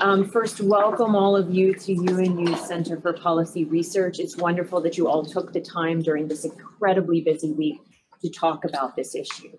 Um, first, welcome all of you to UNU Center for Policy Research. It's wonderful that you all took the time during this incredibly busy week to talk about this issue.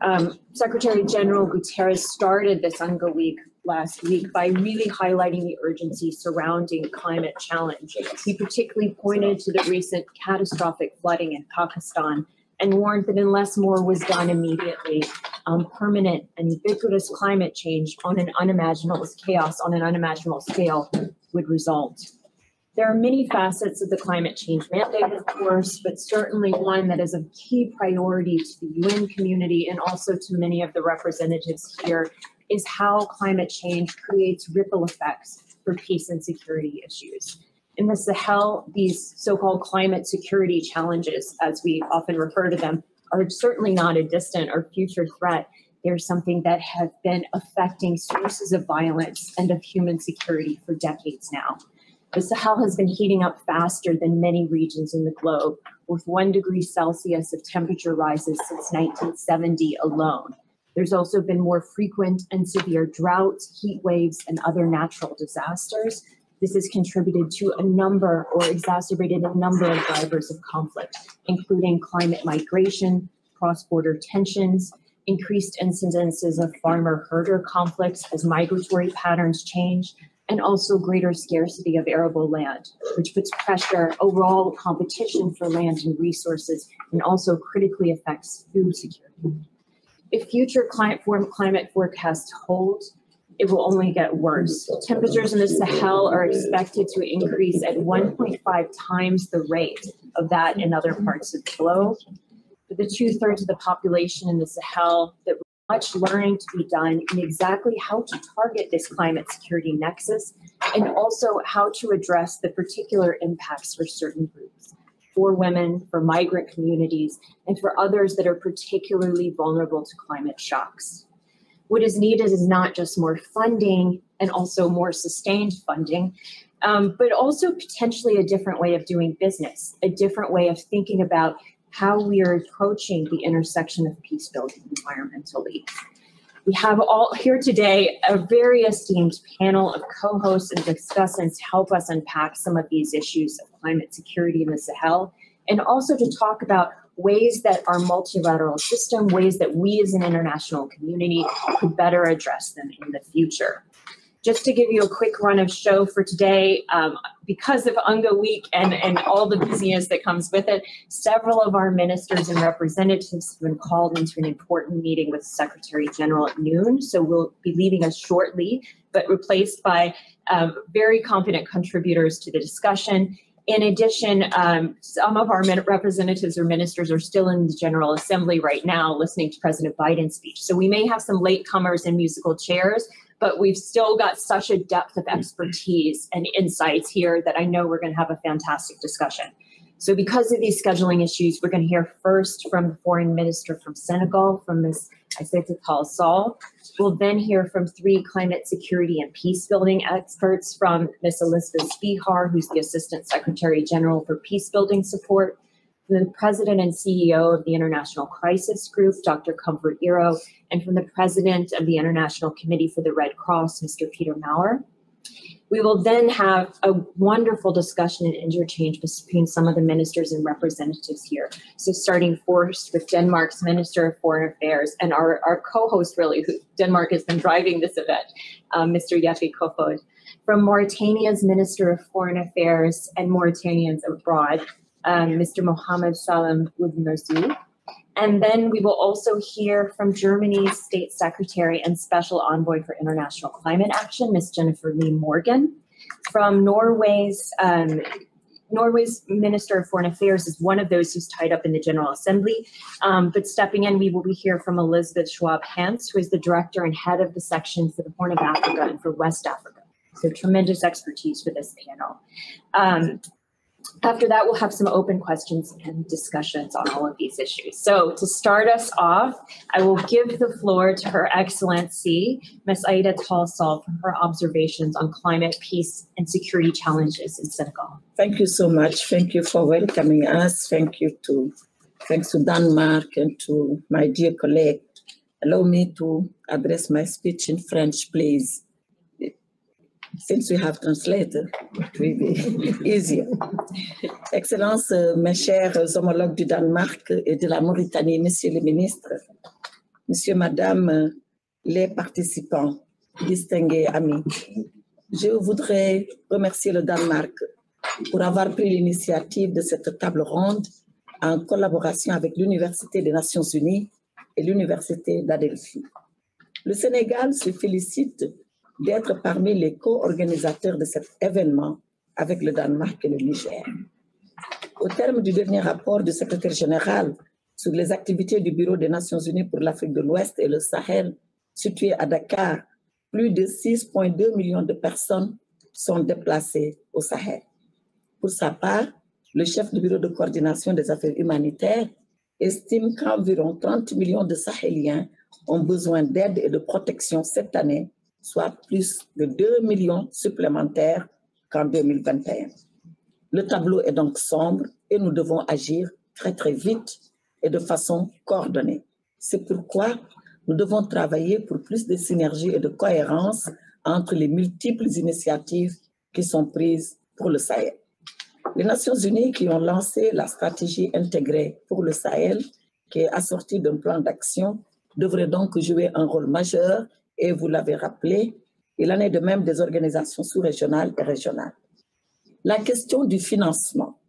Um, Secretary General Guterres started this UNGA week last week by really highlighting the urgency surrounding climate challenge. He particularly pointed to the recent catastrophic flooding in Pakistan and warned that unless more was done immediately, um, permanent and ubiquitous climate change on an unimaginable chaos on an unimaginable scale would result. There are many facets of the climate change mandate, of course, but certainly one that is a key priority to the UN community and also to many of the representatives here is how climate change creates ripple effects for peace and security issues. In the Sahel, these so-called climate security challenges, as we often refer to them, are certainly not a distant or future threat. They're something that have been affecting sources of violence and of human security for decades now. The Sahel has been heating up faster than many regions in the globe, with one degree Celsius of temperature rises since 1970 alone. There's also been more frequent and severe droughts, heat waves, and other natural disasters. This has contributed to a number or exacerbated a number of drivers of conflict, including climate migration, cross border tensions, increased incidences of farmer herder conflicts as migratory patterns change, and also greater scarcity of arable land, which puts pressure overall competition for land and resources and also critically affects food security. If future climate, climate forecasts hold, it will only get worse. Temperatures in the Sahel are expected to increase at 1.5 times the rate of that in other parts of the globe. For the two thirds of the population in the Sahel, that much learning to be done in exactly how to target this climate security nexus and also how to address the particular impacts for certain groups for women, for migrant communities, and for others that are particularly vulnerable to climate shocks. What is needed is not just more funding and also more sustained funding, um, but also potentially a different way of doing business, a different way of thinking about how we are approaching the intersection of peace building environmentally. We have all here today a very esteemed panel of co-hosts and discussants to help us unpack some of these issues of climate security in the Sahel, and also to talk about ways that our multilateral system, ways that we as an international community could better address them in the future. Just to give you a quick run of show for today, um, because of UNGA Week and, and all the busyness that comes with it, several of our ministers and representatives have been called into an important meeting with Secretary General at noon. So we'll be leaving us shortly, but replaced by um, very competent contributors to the discussion in addition, um, some of our representatives or ministers are still in the General Assembly right now listening to President Biden's speech. So we may have some latecomers in musical chairs, but we've still got such a depth of expertise and insights here that I know we're going to have a fantastic discussion. So because of these scheduling issues, we're going to hear first from the foreign minister from Senegal, from Ms. Aïssata Tall Sall. We'll then hear from three climate security and peace building experts from Ms. Elizabeth Spehar, who's the Assistant Secretary General for Peace Building Support, from the President and CEO of the International Crisis Group, Dr. Comfort Ero, and from the President of the International Committee for the Red Cross, Mr. Peter Maurer. We will then have a wonderful discussion and interchange between some of the ministers and representatives here. So starting first with Denmark's Minister of Foreign Affairs and our, our co-host really, who Denmark has been driving this event, um, Mr. Jeppe Kofod. From Mauritania's Minister of Foreign Affairs and Mauritanians abroad, um, Mr. Mohamed Salem Ould Merzoug. And then we will also hear from Germany's State Secretary and Special Envoy for International Climate Action, Ms. Jennifer Lee Morgan. From Norway's um, Norway's Minister of Foreign Affairs is one of those who's tied up in the General Assembly. Um, but stepping in, we will be here from Elizabeth Schwab Hans, who is the director and head of the section for the Horn of Africa and for West Africa. So tremendous expertise for this panel. Um, after that, we'll have some open questions and discussions on all of these issues. So to start us off, I will give the floor to Her Excellency, Ms. Aida Tall Sall, for her observations on climate, peace, and security challenges in Senegal. Thank you so much. Thank you for welcoming us. Thank you to, thanks to Denmark and to my dear colleague. Allow me to address my speech in French, please. Since we have translated, it will be easier. Excellences, euh, mes chers homologues du Danemark et de la Mauritanie, Messieurs les ministres, Monsieur, Madame, euh, les participants, distingués amis, je voudrais remercier le Danemark pour avoir pris l'initiative de cette table ronde en collaboration avec l'Université des Nations Unies et l'Université d'Adelphi. Le Sénégal se félicite d'être parmi les co-organisateurs de cet événement avec le Danemark et le Niger. Au terme du dernier rapport du secrétaire général sur les activités du Bureau des Nations Unies pour l'Afrique de l'Ouest et le Sahel, situé à Dakar, plus de 6,2 millions de personnes sont déplacées au Sahel. Pour sa part, le chef du Bureau de coordination des affaires humanitaires estime qu'environ 30 millions de Sahéliens ont besoin d'aide et de protection cette année soit plus de 2 millions supplémentaires qu'en 2021. Le tableau est donc sombre et nous devons agir très très vite et de façon coordonnée. C'est pourquoi nous devons travailler pour plus de synergie et de cohérence entre les multiples initiatives qui sont prises pour le Sahel. Les Nations Unies qui ont lancé la stratégie intégrée pour le Sahel, qui est assortie d'un plan d'action, devraient donc jouer un rôle majeur et vous l'avez rappelé, il en est de même des organisations sous-régionales et régionales. La question du financement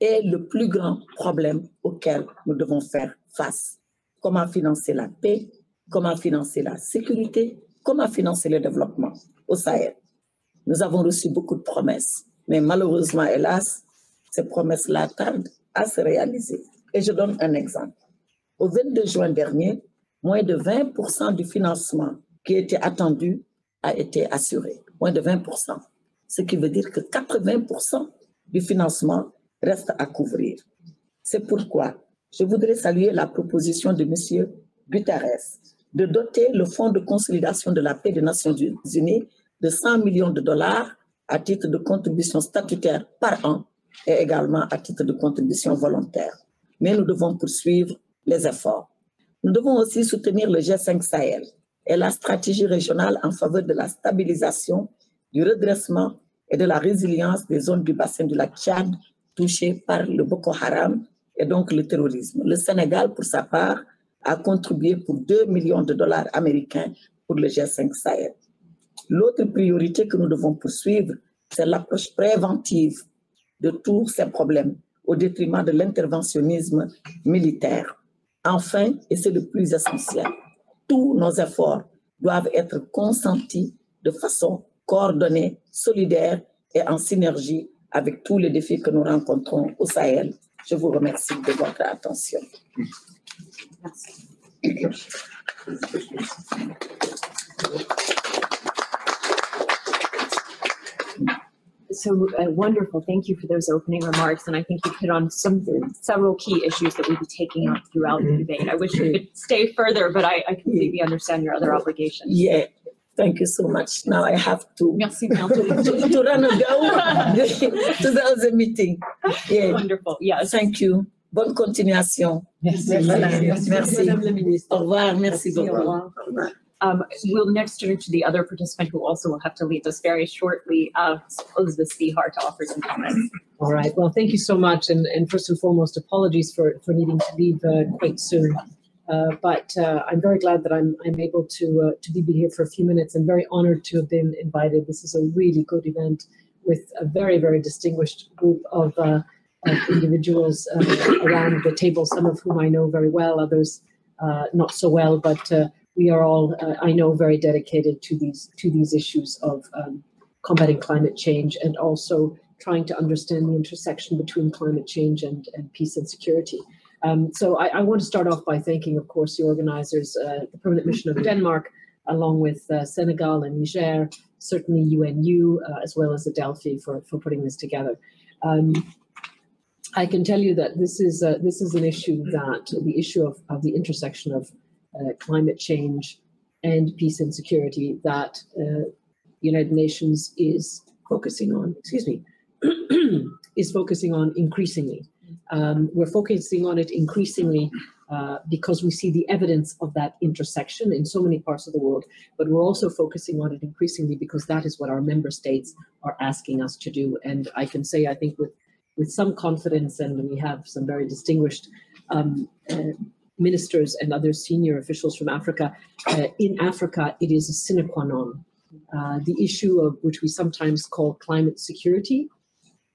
est le plus grand problème auquel nous devons faire face. Comment financer la paix, comment financer la sécurité, comment financer le développement au Sahel? Nous avons reçu beaucoup de promesses, mais malheureusement, hélas, ces promesses-là tardent à se réaliser. Et je donne un exemple. Au 22 juin dernier, moins de 20% du financement qui était attendu a été assuré, moins de 20%. Ce qui veut dire que 80% du financement reste à couvrir. C'est pourquoi je voudrais saluer la proposition de M. Guterres de doter le Fonds de consolidation de la paix des Nations Unies de 100 millions de dollars à titre de contribution statutaire par an et également à titre de contribution volontaire. Mais nous devons poursuivre les efforts. Nous devons aussi soutenir le G5 Sahel et la stratégie régionale en faveur de la stabilisation, du redressement et de la résilience des zones du bassin du lac Tchad touchées par le Boko Haram et donc le terrorisme. Le Sénégal, pour sa part, a contribué pour 2 millions de dollars américains pour le G5 Sahel. L'autre priorité que nous devons poursuivre, c'est l'approche préventive de tous ces problèmes au détriment de l'interventionnisme militaire. Enfin, et c'est le plus essentiel, tous nos efforts doivent être consentis de façon coordonnée, solidaire et en synergie avec tous les défis que nous rencontrons au Sahel. Je vous remercie de votre attention. Merci. So uh, wonderful. Thank you for those opening remarks. And I think you hit on some several key issues that we'll be taking up throughout the debate. I wish we could stay further, but I, I completely understand your other obligations. Yeah. Thank you so much. Now I have to, Merci bien. to, to run a go to the other meeting. Yeah. Wonderful. Yes. Thank you. Bonne continuation. Merci. Merci. Merci. Madame la ministre. Au revoir. Merci, Merci, au beaucoup. revoir. Au revoir. Um, we'll next turn to the other participant who also will have to leave us very shortly, uh, Elizabeth Spehar to offer some comments. All right. Well, thank you so much. And, and first and foremost, apologies for, for needing to leave uh, quite soon. Uh, but uh, I'm very glad that I'm, I'm able to, uh, to be here for a few minutes. I'm very honored to have been invited. This is a really good event with a very, very distinguished group of, uh, of individuals uh, around the table, some of whom I know very well, others not so well. But we are all, uh, I know, very dedicated to these to these issues of um, combating climate change and also trying to understand the intersection between climate change and, and peace and security. Um, so I, I, want to start off by thanking, of course, the organizers, uh, the Permanent Mission of Denmark, along with uh, Senegal and Niger, certainly UNU, uh, as well as Adelphi for, for putting this together. Um, I can tell you that this is this is an issue that the issue of, of the intersection of uh, climate change and peace and security that uh, United Nations is focusing on, excuse me, is focusing on increasingly. Um, we're focusing on it increasingly uh, because we see the evidence of that intersection in so many parts of the world, but we're also focusing on it increasingly because that is what our member states are asking us to do. And I can say, I think, with with some confidence, and we have some very distinguished um, uh, ministers and other senior officials from Africa. Uh, in Africa, it is a sine qua non. Uh, the issue of which we sometimes call climate security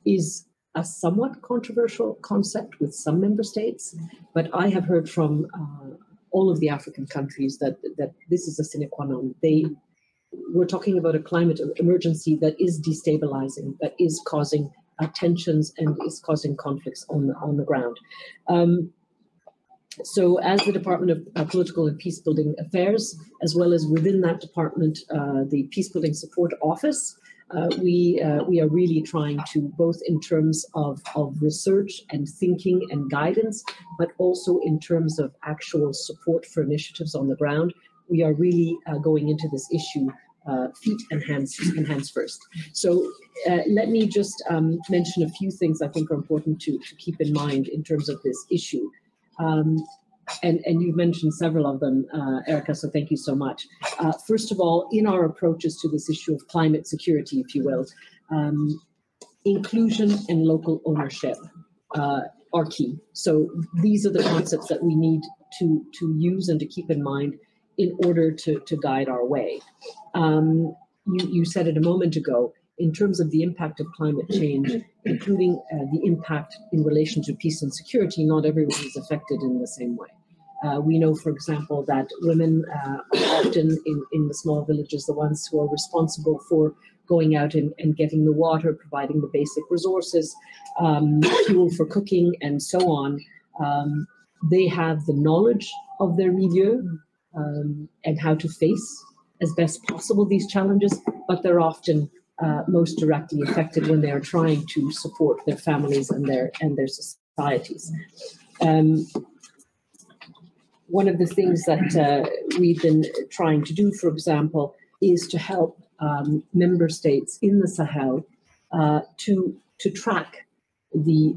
is a somewhat controversial concept with some member states, but I have heard from uh, all of the African countries that that this is a sine qua non. They we're talking about a climate emergency that is destabilizing, that is causing uh, tensions and is causing conflicts on the on the ground. Um, so, as the Department of uh, Political and Peacebuilding Affairs, as well as within that department, uh, the Peacebuilding Support Office, uh, we uh, we are really trying to both in terms of, of research and thinking and guidance, but also in terms of actual support for initiatives on the ground. We are really uh, going into this issue uh, feet and hands and hands first. So uh, let me just um, mention a few things I think are important to, to keep in mind in terms of this issue. Um, and, and you've mentioned several of them, uh, Erica, so thank you so much. Uh, first of all, in our approaches to this issue of climate security, if you will, um, inclusion and local ownership uh, are key. So these are the concepts that we need to, to use and to keep in mind in order to, to guide our way. Um, you, you said it a moment ago, in terms of the impact of climate change, including uh, the impact in relation to peace and security, not everyone is affected in the same way. Uh, we know, for example, that women uh, are often in, in the small villages the ones who are responsible for going out and, and getting the water, providing the basic resources, um, fuel for cooking, and so on. Um, they have the knowledge of their milieu um, and how to face as best possible these challenges, but they're often uh, most directly affected when they are trying to support their families and their and their societies. Um, one of the things that uh, we've been trying to do, for example, is to help um, member states in the Sahel uh, to to track the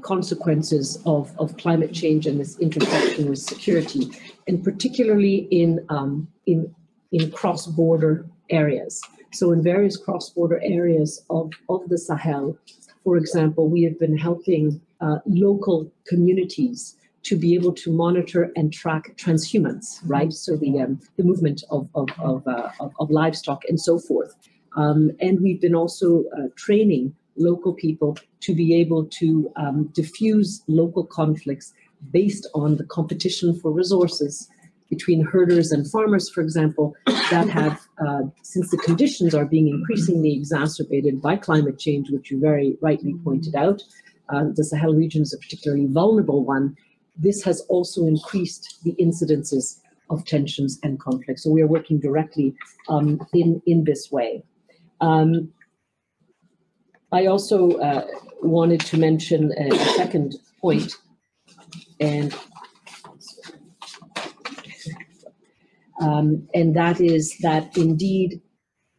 consequences of, of climate change and this intersection with security, and particularly in um, in in cross-border areas. So in various cross-border areas of, of the Sahel, for example, we have been helping uh, local communities to be able to monitor and track transhumance, right? So the um, the movement of of of, uh, of, of, livestock and so forth. Um, and we've been also uh, training local people to be able to um, diffuse local conflicts based on the competition for resources between herders and farmers, for example, that have, uh, since the conditions are being increasingly exacerbated by climate change, which you very rightly pointed out, uh, the Sahel region is a particularly vulnerable one. This has also increased the incidences of tensions and conflicts. So we are working directly um, in, in this way. Um, I also uh, wanted to mention a, a second point, and um, and that is that indeed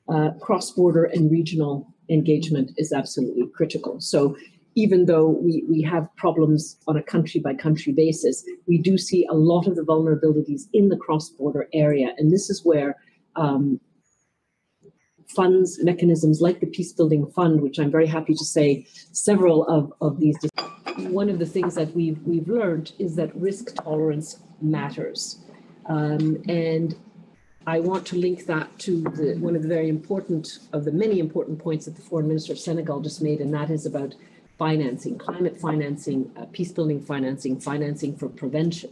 uh, cross-border and regional engagement is absolutely critical. So even though we, we have problems on a country by country basis, we do see a lot of the vulnerabilities in the cross-border area. And this is where um, funds, mechanisms like the Peace Building Fund, which I'm very happy to say several of, of these. One of the things that we've, we've learned is that risk tolerance matters. Um, and I want to link that to the, one of the very important of the many important points that the foreign minister of Senegal just made, and that is about financing, climate financing, uh, peace building financing, financing for prevention.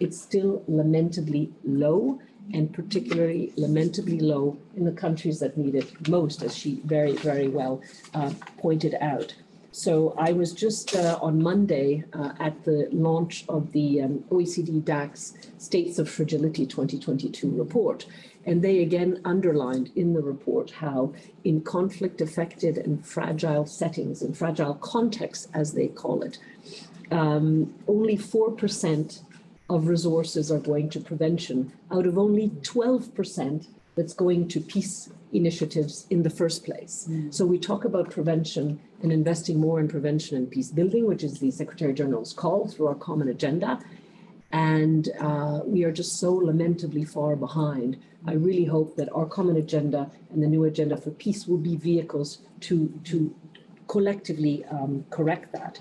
It's still lamentably low and particularly lamentably low in the countries that need it most, as she very, very well uh, pointed out. So I was just uh, on Monday uh, at the launch of the um, OECD DAC's States of Fragility 2022 report. And they again underlined in the report how, in conflict affected and fragile settings, and fragile contexts, as they call it, um, only 4% of resources are going to prevention out of only 12% that's going to peace initiatives in the first place. Mm. So we talk about prevention and investing more in prevention and peace building, which is the Secretary General's call through our common agenda. And uh, we are just so lamentably far behind. I really hope that our common agenda and the new agenda for peace will be vehicles to, to collectively um, correct that.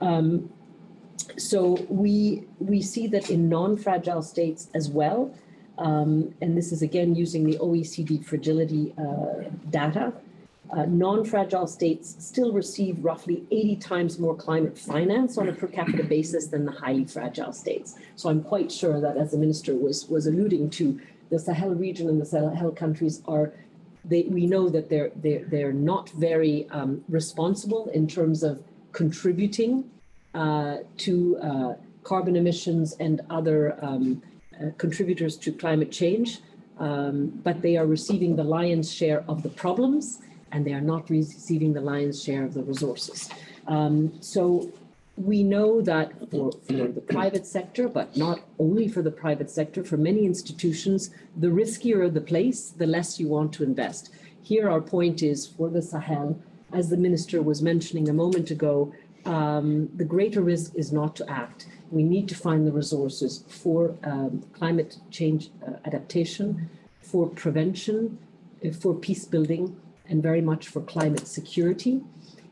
Um, so we we see that in non-fragile states as well, um, and this is again using the OECD fragility uh, data. Uh, non-fragile states still receive roughly 80 times more climate finance on a per capita basis than the highly fragile states. So I'm quite sure that, as the minister was was alluding to, the Sahel region and the Sahel countries are. They, we know that they're they're they're not very um, responsible in terms of contributing uh, to uh, carbon emissions and other um, uh, contributors to climate change, um, but they are receiving the lion's share of the problems and they are not receiving the lion's share of the resources. Um, so we know that for, for the private sector, but not only for the private sector, for many institutions, the riskier the place, the less you want to invest. Here, our point is for the Sahel, as the minister was mentioning a moment ago, um, the greater risk is not to act. We need to find the resources for um, climate change uh, adaptation, for prevention, uh, for peace building, and very much for climate security.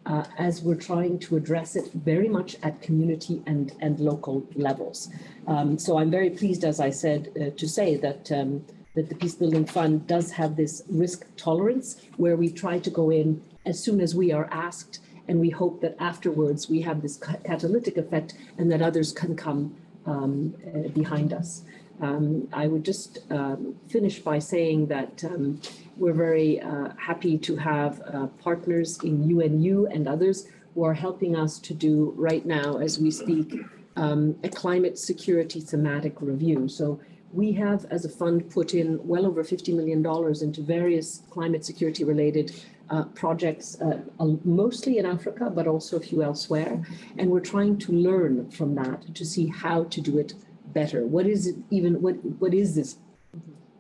Uh, as we're trying to address it very much at community and, and local levels. Um, so I'm very pleased, as I said, uh, to say that, um, that the Peace Building Fund does have this risk tolerance where we try to go in as soon as we are asked and we hope that afterwards we have this catalytic effect and that others can come um, uh, behind us. Um, I would just um, finish by saying that um, we're very uh, happy to have uh, partners in UNU and others who are helping us to do right now, as we speak, um, a climate security thematic review. So we have, as a fund, put in well over $50 million into various climate security related uh, projects, uh, mostly in Africa, but also a few elsewhere. And we're trying to learn from that to see how to do it better. What is it even, what, what is this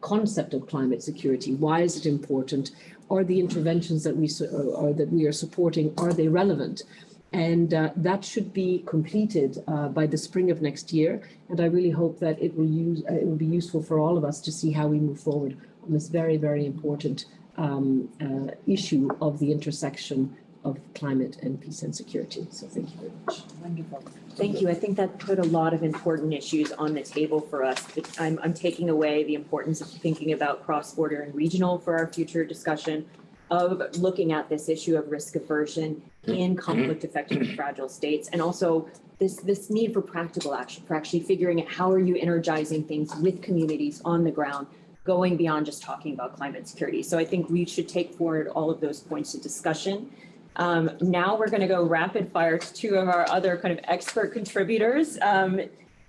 concept of climate security? Why is it important? Are the interventions that we, or that we are supporting, are they relevant? And uh, that should be completed uh, by the spring of next year. And I really hope that it will use uh, it will be useful for all of us to see how we move forward on this very, very important um, uh, issue of the intersection of climate and peace and security. So thank you very much. Wonderful. Thank you. I think that put a lot of important issues on the table for us. I'm, I'm taking away the importance of thinking about cross-border and regional for our future discussion of looking at this issue of risk aversion in conflict affected fragile states and also this this need for practical action for actually figuring out how are you energizing things with communities on the ground going beyond just talking about climate security. So I think we should take forward all of those points of discussion. Um, now we're going to go rapid fire to two of our other kind of expert contributors. Um,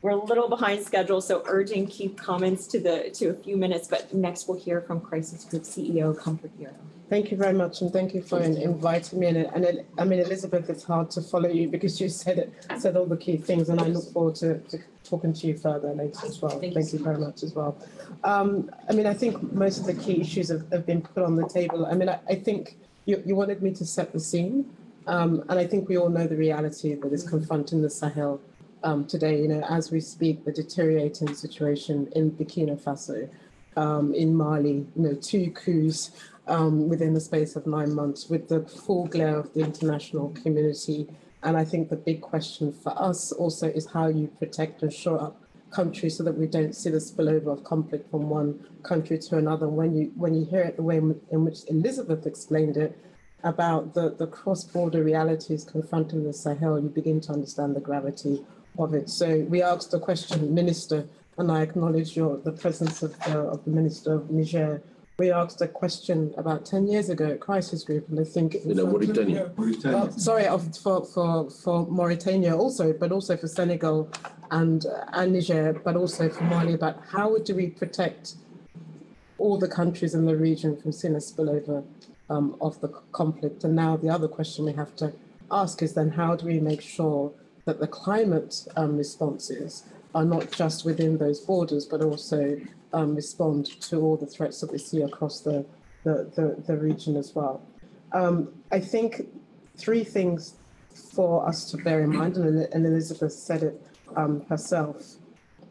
we're a little behind schedule, so urging keep comments to the to a few minutes. But next we'll hear from Crisis Group CEO Comfort Ero. Thank you very much, and thank you for inviting me. And, and I mean, Elizabeth, it's hard to follow you because you said it, said all the key things, and I look forward to, to talking to you further later as well. Thank, thank you, you very much as well. Um, I mean, I think most of the key issues have, have been put on the table. I mean, I, I think you, you wanted me to set the scene, um, and I think we all know the reality that is confronting the Sahel um, today. You know, as we speak, the deteriorating situation in Burkina Faso, um, in Mali, you know, two coups um, within the space of nine months with the full glare of the international community. And I think the big question for us also is how you protect and shore up countries so that we don't see the spillover of conflict from one country to another. When you when you hear it the way in which Elizabeth explained it about the, the cross-border realities confronting the Sahel, you begin to understand the gravity of it. So we asked the question, Minister, and I acknowledge your the presence of the, of the Minister of Niger we asked a question about 10 years ago at Crisis Group, and I think. In Mauritania. Uh, sorry, for, for, for Mauritania also, but also for Senegal and, uh, and Niger, but also for Mali, about how do we protect all the countries in the region from seeing a spillover um, of the conflict. And now the other question we have to ask is then how do we make sure that the climate um, responses are not just within those borders, but also um, respond to all the threats that we see across the, the, the, the region as well. Um, I think three things for us to bear in mind, and, and Elizabeth said it um, herself.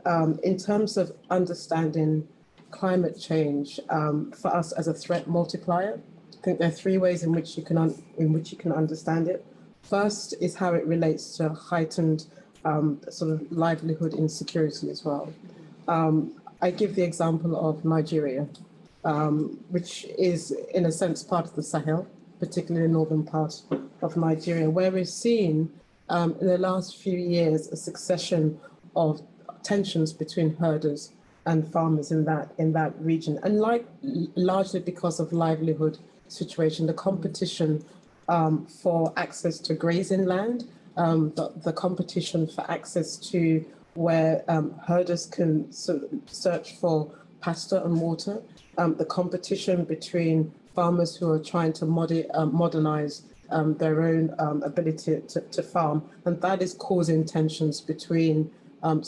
Um, in terms of understanding climate change um, for us as a threat multiplier, I think there are three ways in which you can in which you can understand it. First is how it relates to heightened um, sort of livelihood insecurity as well. Um, I give the example of Nigeria, um, which is in a sense part of the Sahel, particularly the northern part of Nigeria, where we've seen um, in the last few years a succession of tensions between herders and farmers in that in that region, and like largely because of livelihood situation, the competition um, for access to grazing land, um, the, the competition for access to where um, herders can search for pasture and water, um, the competition between farmers who are trying to uh, modernize um, their own um, ability to, to, farm, and that is causing tensions between um,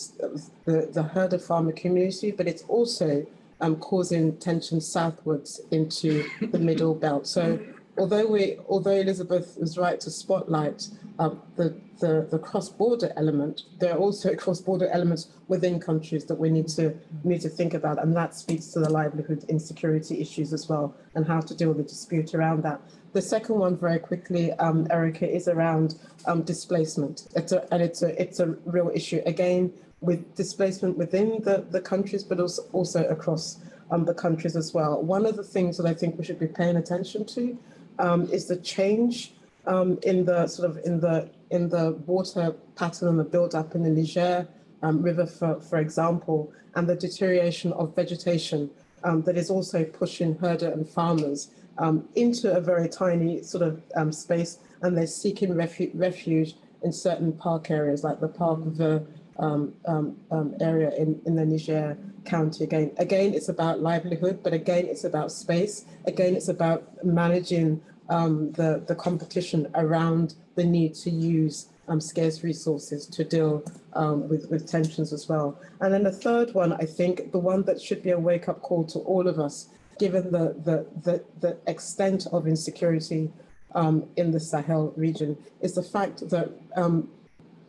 the, the herder farmer community, but it's also um, causing tensions southwards into the middle belt. So although we, although Elizabeth was right to spotlight um, the, the, the cross-border element, there are also cross-border elements within countries that we need to need to think about, and that speaks to the livelihood insecurity issues as well, and how to deal with the dispute around that. The second one, very quickly, um, Erica, is around um, displacement. It's a, and it's a it's a real issue again with displacement within the, the countries, but also also across um, the countries as well. One of the things that I think we should be paying attention to um, is the change um, in the sort of in the in the water pattern and the build up in the Niger um, River, for, for example, and the deterioration of vegetation um, that is also pushing herder and farmers um, into a very tiny sort of um, space, and they're seeking refu- refuge in certain park areas like the Park Vert um, area in, in the Niger county again. Again, it's about livelihood, but again, it's about space. Again, it's about managing um, the, the competition around the need to use um, scarce resources to deal um, with, with tensions as well. And then the third one, I think, the one that should be a wake up call to all of us, given the, the, the, the extent of insecurity um, in the Sahel region, is the fact that um,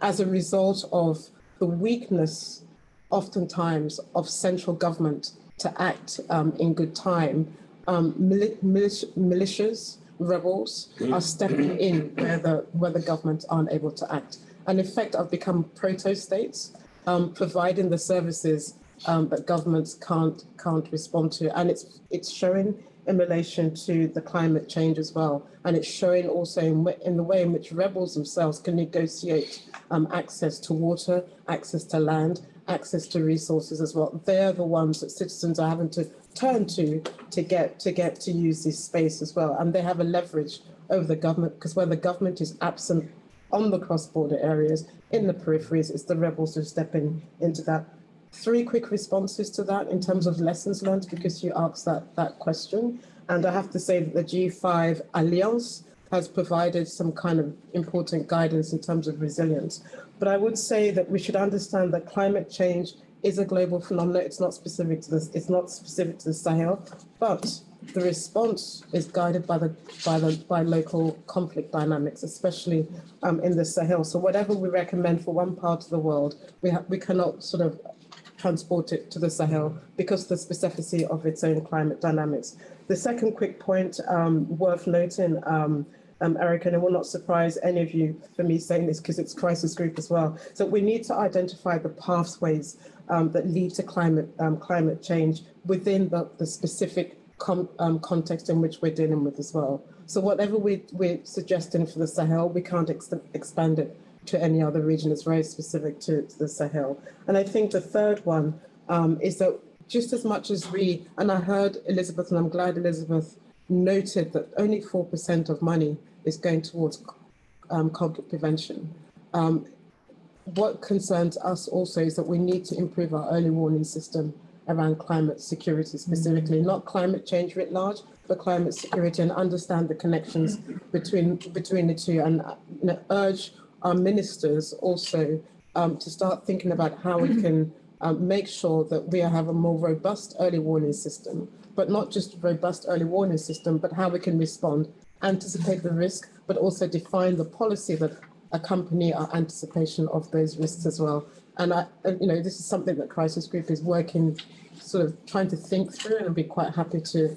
as a result of the weakness, oftentimes, of central government to act um, in good time, um, militias, rebels are stepping in where the where the government aren't able to act. And in fact, have become proto states, um, providing the services um, that governments can't can't respond to, and it's it's showing in relation to the climate change as well, and it's showing also in, in the way in which rebels themselves can negotiate um, access to water, access to land, access to resources as well. They're the ones that citizens are having to turn to to get to get to use this space as well. And they have a leverage over the government because where the government is absent on the cross-border areas, in the peripheries, it's the rebels who are stepping into that. Three quick responses to that in terms of lessons learned, because you asked that, that question. And I have to say that the G5 Alliance has provided some kind of important guidance in terms of resilience. But I would say that we should understand that climate change is a global phenomenon. It's not specific to this. It's not specific to the Sahel, but the response is guided by the by the by local conflict dynamics, especially um, in the Sahel. So whatever we recommend for one part of the world, we ha- we cannot sort of transport it to the Sahel because of the specificity of its own climate dynamics. The second quick point um, worth noting. Um, um, Eric, and it will not surprise any of you for me saying this because it's crisis group as well. So we need to identify the pathways um, that lead to climate um, climate change within the, the specific com, um, context in which we're dealing with as well. So whatever we, we're suggesting for the Sahel, we can't ex expand it to any other region. It's very specific to, to the Sahel. And I think the third one um, is that just as much as we, and I heard Elizabeth, and I'm glad Elizabeth noted that only 4% of money is going towards um, conflict prevention. Um, what concerns us also is that we need to improve our early warning system around climate security specifically, mm-hmm. not climate change writ large, but climate security and understand the connections between between the two and you know, urge our ministers also um, to start thinking about how we can um, make sure that we have a more robust early warning system, but not just a robust early warning system, but how we can respond anticipate the risk, but also define the policy that accompany our anticipation of those risks as well. And I, you know, this is something that Crisis Group is working, sort of trying to think through, and I'd be quite happy to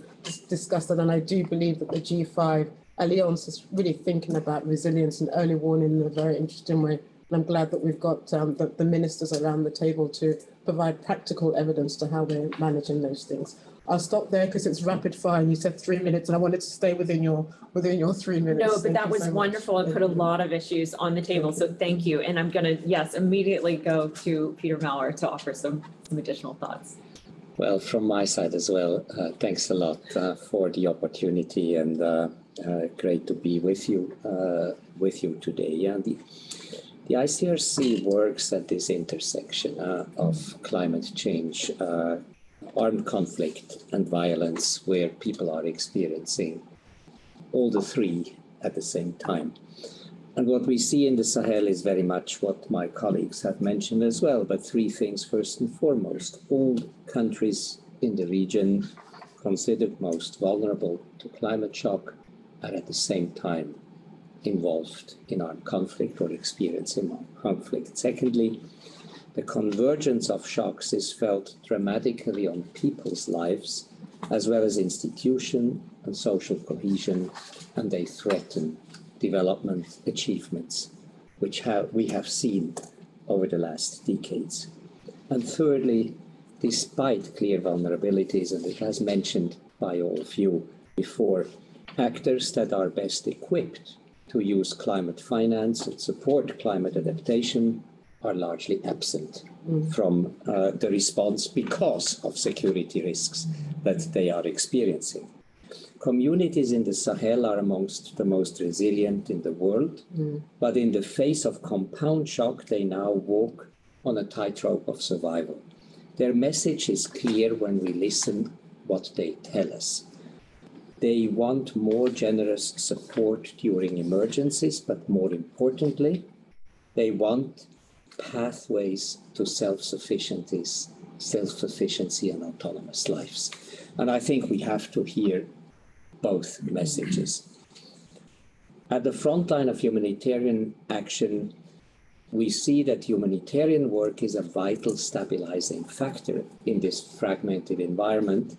discuss that. And I do believe that the G5 Alliance is really thinking about resilience and early warning in a very interesting way. And I'm glad that we've got um, the, the ministers around the table to provide practical evidence to how we're managing those things. I'll stop there because it's rapid fire. and You said three minutes, and I wanted to stay within your within your three minutes. No, but Thank that was so much. wonderful and put a lot of issues on the table, so thank you. And I'm gonna, yes, immediately go to Peter Maurer to offer some, some additional thoughts. Well, from my side as well, uh, thanks a lot uh, for the opportunity and uh, uh, great to be with you uh, with you today. Yeah, the, the ICRC works at this intersection uh, of climate change, uh, armed conflict, and violence, where people are experiencing all the three at the same time. And what we see in the Sahel is very much what my colleagues have mentioned as well. But three things first and foremost all countries in the region considered most vulnerable to climate shock are at the same time involved in armed conflict or experiencing conflict. Secondly, the convergence of shocks is felt dramatically on people's lives as well as institution and social cohesion, and they threaten development achievements, which we have seen over the last decades. And thirdly, despite clear vulnerabilities, and it has mentioned by all of you before, actors that are best equipped to use climate finance and support climate adaptation are largely absent from uh, the response because of security risks that they are experiencing. Communities in the Sahel are amongst the most resilient in the world, but in the face of compound shock, they now walk on a tightrope of survival. Their message is clear when we listen what they tell us. They want more generous support during emergencies, but more importantly, they want pathways to self-sufficiency, self-sufficiency and autonomous lives. And I think we have to hear both messages. At the front line of humanitarian action, we see that humanitarian work is a vital stabilizing factor in this fragmented environment,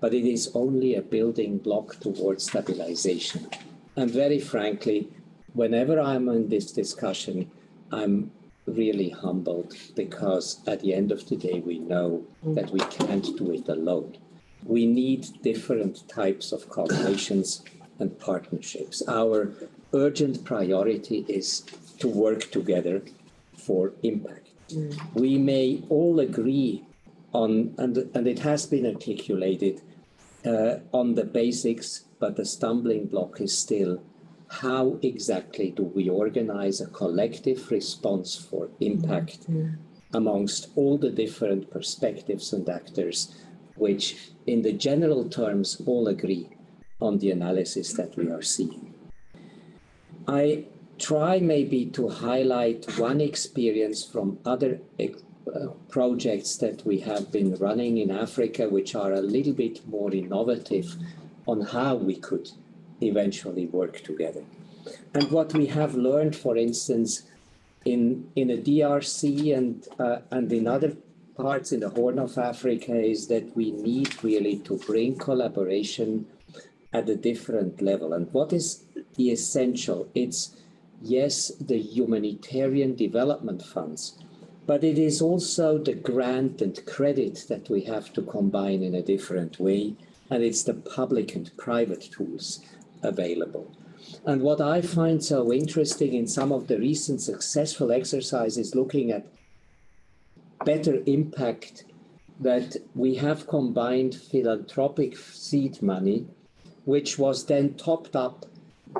but it is only a building block towards stabilization. And very frankly, whenever I'm in this discussion, I'm really humbled because at the end of the day, we know that we can't do it alone. We need different types of collaborations and partnerships. Our urgent priority is to work together for impact. We may all agree on, and, and it has been articulated, uh, on the basics, but the stumbling block is still how exactly do we organize a collective response for impact amongst all the different perspectives and actors, which in the general terms all agree on the analysis that we are seeing. I try maybe to highlight one experience from other uh, projects that we have been running in Africa, which are a little bit more innovative on how we could eventually work together. And what we have learned, for instance, in, in a DRC and, uh, and in other parts in the Horn of Africa is that we need really to bring collaboration at a different level. And what is the essential? It's yes, the humanitarian development funds, but it is also the grant and credit that we have to combine in a different way. And it's the public and private tools available. And what I find so interesting in some of the recent successful exercises looking at better impact that we have combined philanthropic seed money, which was then topped up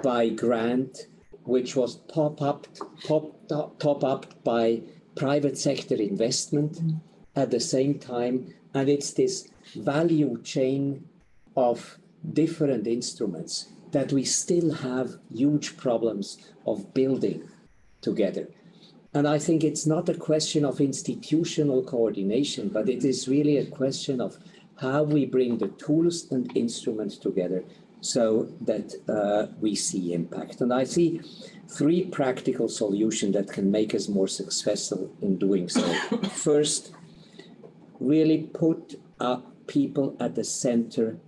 by grant, which was top up, top, top, top up by private sector investment at the same time. And it's this value chain of different instruments that we still have huge problems of building together. And I think it's not a question of institutional coordination, but it is really a question of how we bring the tools and instruments together so that uh, we see impact. And I see three practical solutions that can make us more successful in doing so. First, really put people at the center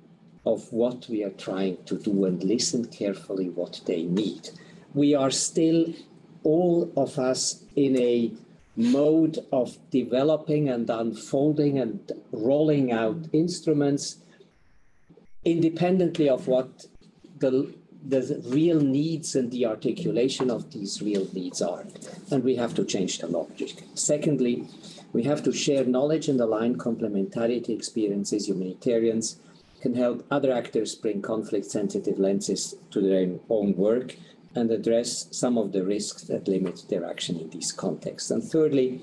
of what we are trying to do and listen carefully what they need. We are still, all of us, in a mode of developing and unfolding and rolling out instruments independently of what the the real needs and the articulation of these real needs are. And we have to change the logic. Secondly, we have to share knowledge and align complementarity experiences. Humanitarians can help other actors bring conflict sensitive lenses to their own work and address some of the risks that limit their action in these contexts. And thirdly,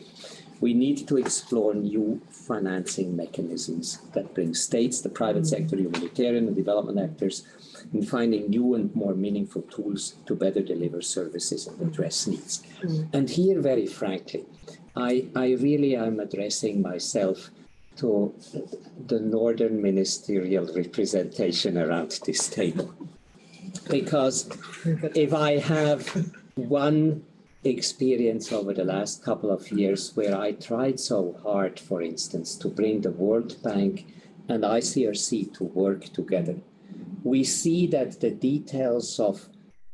we need to explore new financing mechanisms that bring states, the private mm-hmm. sector, humanitarian and development actors in finding new and more meaningful tools to better deliver services and address needs. Mm-hmm. And here, very frankly, I, I really am addressing myself to the Northern ministerial representation around this table. Because if I have one experience over the last couple of years where I tried so hard, for instance, to bring the World Bank and ICRC to work together, we see that the details of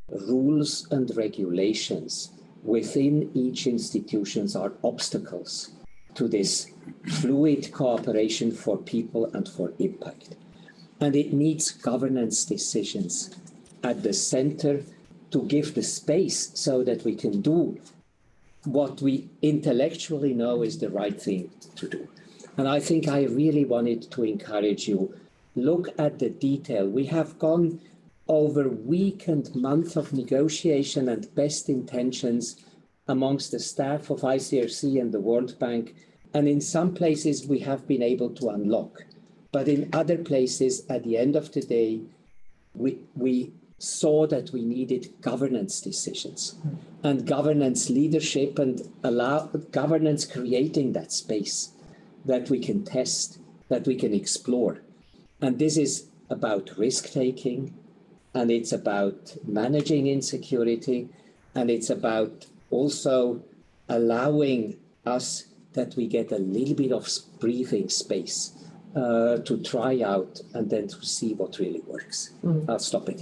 rules and regulations within each institutions are obstacles to this fluid cooperation for people and for impact. And it needs governance decisions at the center to give the space so that we can do what we intellectually know is the right thing to do. And I think I really wanted to encourage you look at the detail. We have gone over week and month of negotiation and best intentions amongst the staff of ICRC and the World Bank. And in some places, we have been able to unlock. But in other places, at the end of the day, we, we saw that we needed governance decisions and governance leadership and allow governance creating that space that we can test, that we can explore. And this is about risk taking, and it's about managing insecurity, and it's about also allowing us that we get a little bit of breathing space uh, to try out and then to see what really works. Mm. I'll stop it.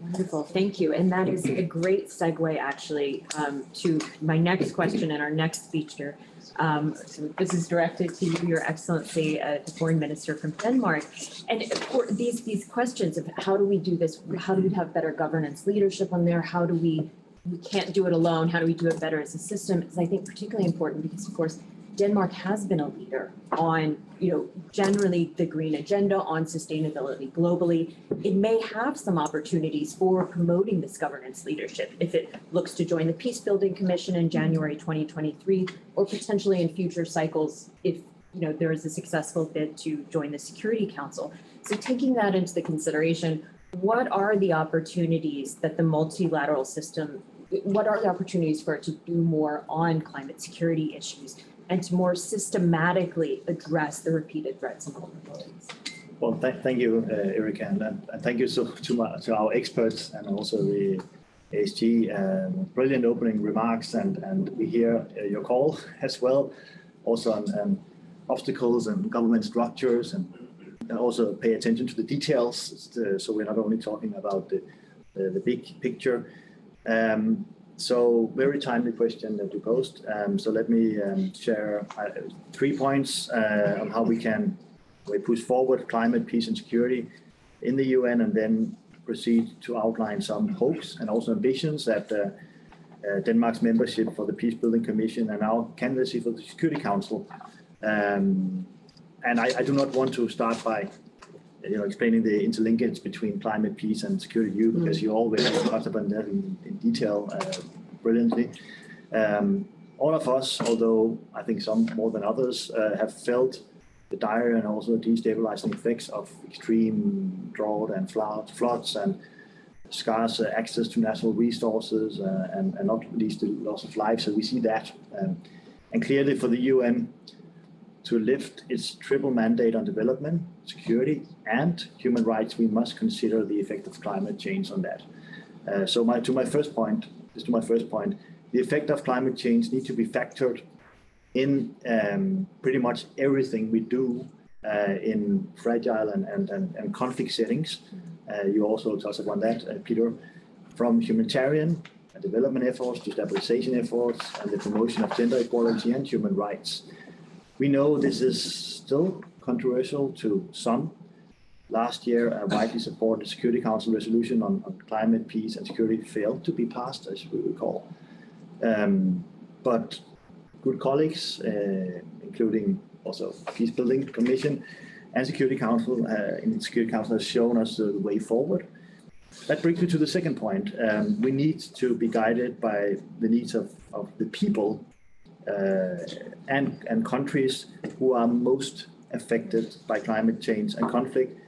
Wonderful, thank you. And that is a great segue actually um, to my next question and our next speaker. Um, so this is directed to you, Your Excellency, uh, the Foreign Minister from Denmark. And for these these questions of how do we do this? How do we have better governance leadership on there? How do we we can't do it alone? How do we do it better as a system? Is I think particularly important because of course Denmark has been a leader on, you know, generally the green agenda on sustainability globally. It may have some opportunities for promoting this governance leadership if it looks to join the Peace Building Commission in January 2023, or potentially in future cycles if you know there is a successful bid to join the Security Council. So taking that into the consideration, what are the opportunities that the multilateral system what are the opportunities for it to do more on climate security issues and to more systematically address the repeated threats and vulnerabilities. Well, th thank you, uh, Erika, and, and thank you so to, my, to our experts and also the ASG. Um, brilliant opening remarks, and, and we hear uh, your call as well, also on um, obstacles and government structures, and, and, also pay attention to the details. To, so we're not only talking about the, the, the big picture. Um, so very timely question that you posed. Um, so let me um, share uh, three points uh, on how we can we push forward climate, peace, and security in the UN, and then proceed to outline some hopes and also ambitions that uh, uh Denmark's membership for the Peace Building Commission and our candidacy for the Security Council. Um, and I, I, do not want to start by you know, explaining the interlinkage between climate, peace, and security, you, because you always touched upon that in, in detail uh, brilliantly. Um, all of us, although I think some more than others, uh, have felt the dire and also destabilizing effects of extreme drought and flood, floods and scarce uh, access to natural resources uh, and, and, not least the loss of life. So we see that. Um, and clearly for the UN, to lift its triple mandate on development, security, and human rights, we must consider the effect of climate change on that. Uh, so my, to my first point, is to my first point, the effect of climate change need to be factored in um, pretty much everything we do uh, in fragile and, and, and, and conflict settings. Uh, you also touched upon that, uh, Peter, from humanitarian and development efforts to stabilization efforts and the promotion of gender equality and human rights. We know this is still controversial to some. Last year, a widely supported Security Council resolution on, on climate, peace, and security failed to be passed, as we recall. Um, but good colleagues, uh, including also Peace Building Commission and Security Council, uh, in Security Council has shown us the way forward. That brings me to the second point. Um, we need to be guided by the needs of, of the people and, and countries who are most affected by climate change and conflict,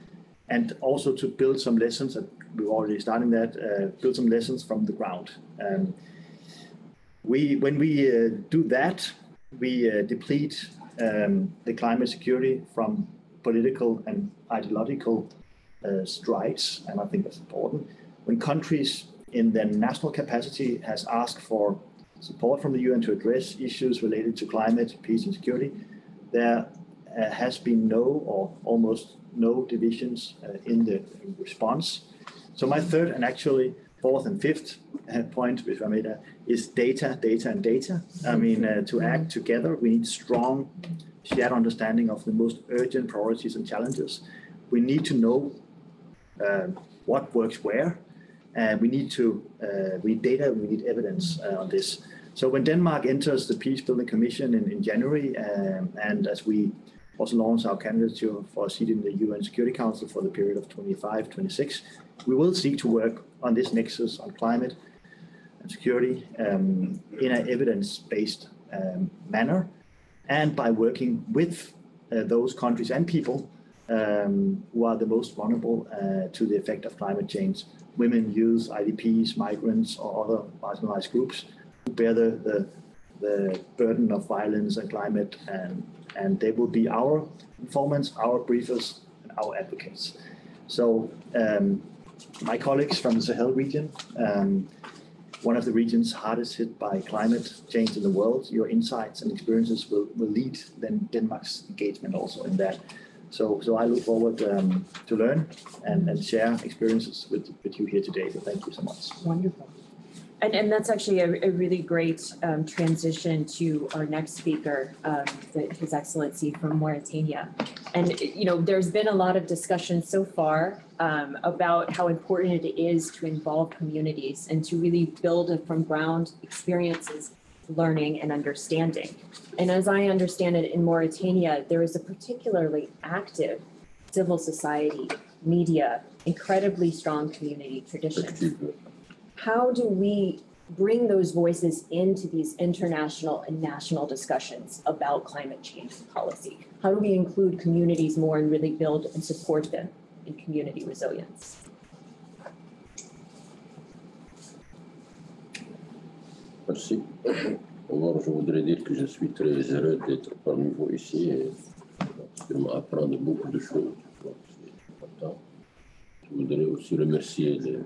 and also to build some lessons, that we're already starting that, uh, build some lessons from the ground. Um, we, when we uh, do that, we uh, deplete um, the climate security from political and ideological uh, strides, and I think that's important. When countries in their national capacity has asked for support from the UN to address issues related to climate, peace, and security, there uh, has been no or almost no divisions uh, in the response. So my third and actually fourth and fifth uh, point, which I made, uh, is data, data, and data. I mean, uh, to act together, we need strong shared understanding of the most urgent priorities and challenges. We need to know uh, what works where, and we need to uh, we need data, we need evidence uh, on this. So when Denmark enters the Peace Building Commission in, in January, um, and as we also launch our candidature for a seat in the UN Security Council for the period of 25-26, we will seek to work on this nexus on climate and security um, in an evidence-based um, manner, and by working with uh, those countries and people um, who are the most vulnerable uh, to the effect of climate change women, youth, IDPs, migrants, or other marginalized groups who bear the, the, the burden of violence and climate, and, and they will be our informants, our briefers, and our advocates. So, um, my colleagues from the Sahel region, um, one of the regions hardest hit by climate change in the world, your insights and experiences will, will lead then Denmark's engagement also in that. So, so I look forward um, to learn and, and share experiences with, with you here today. So thank you so much. Wonderful. And, and that's actually a, a really great um, transition to our next speaker, um, the, His Excellency from Mauritania. And, you know, there's been a lot of discussion so far um, about how important it is to involve communities and to really build from ground experiences, learning and understanding. And as I understand it, in Mauritania, there is a particularly active civil society, media, incredibly strong community tradition how do we bring those voices into these international and national discussions about climate change policy? How do we include communities more and really build and support them in community resilience? Merci. D'abord, je voudrais dire que je suis très heureux d'être parmi vous ici et sûrement apprendre beaucoup de choses. Je voudrais aussi remercier le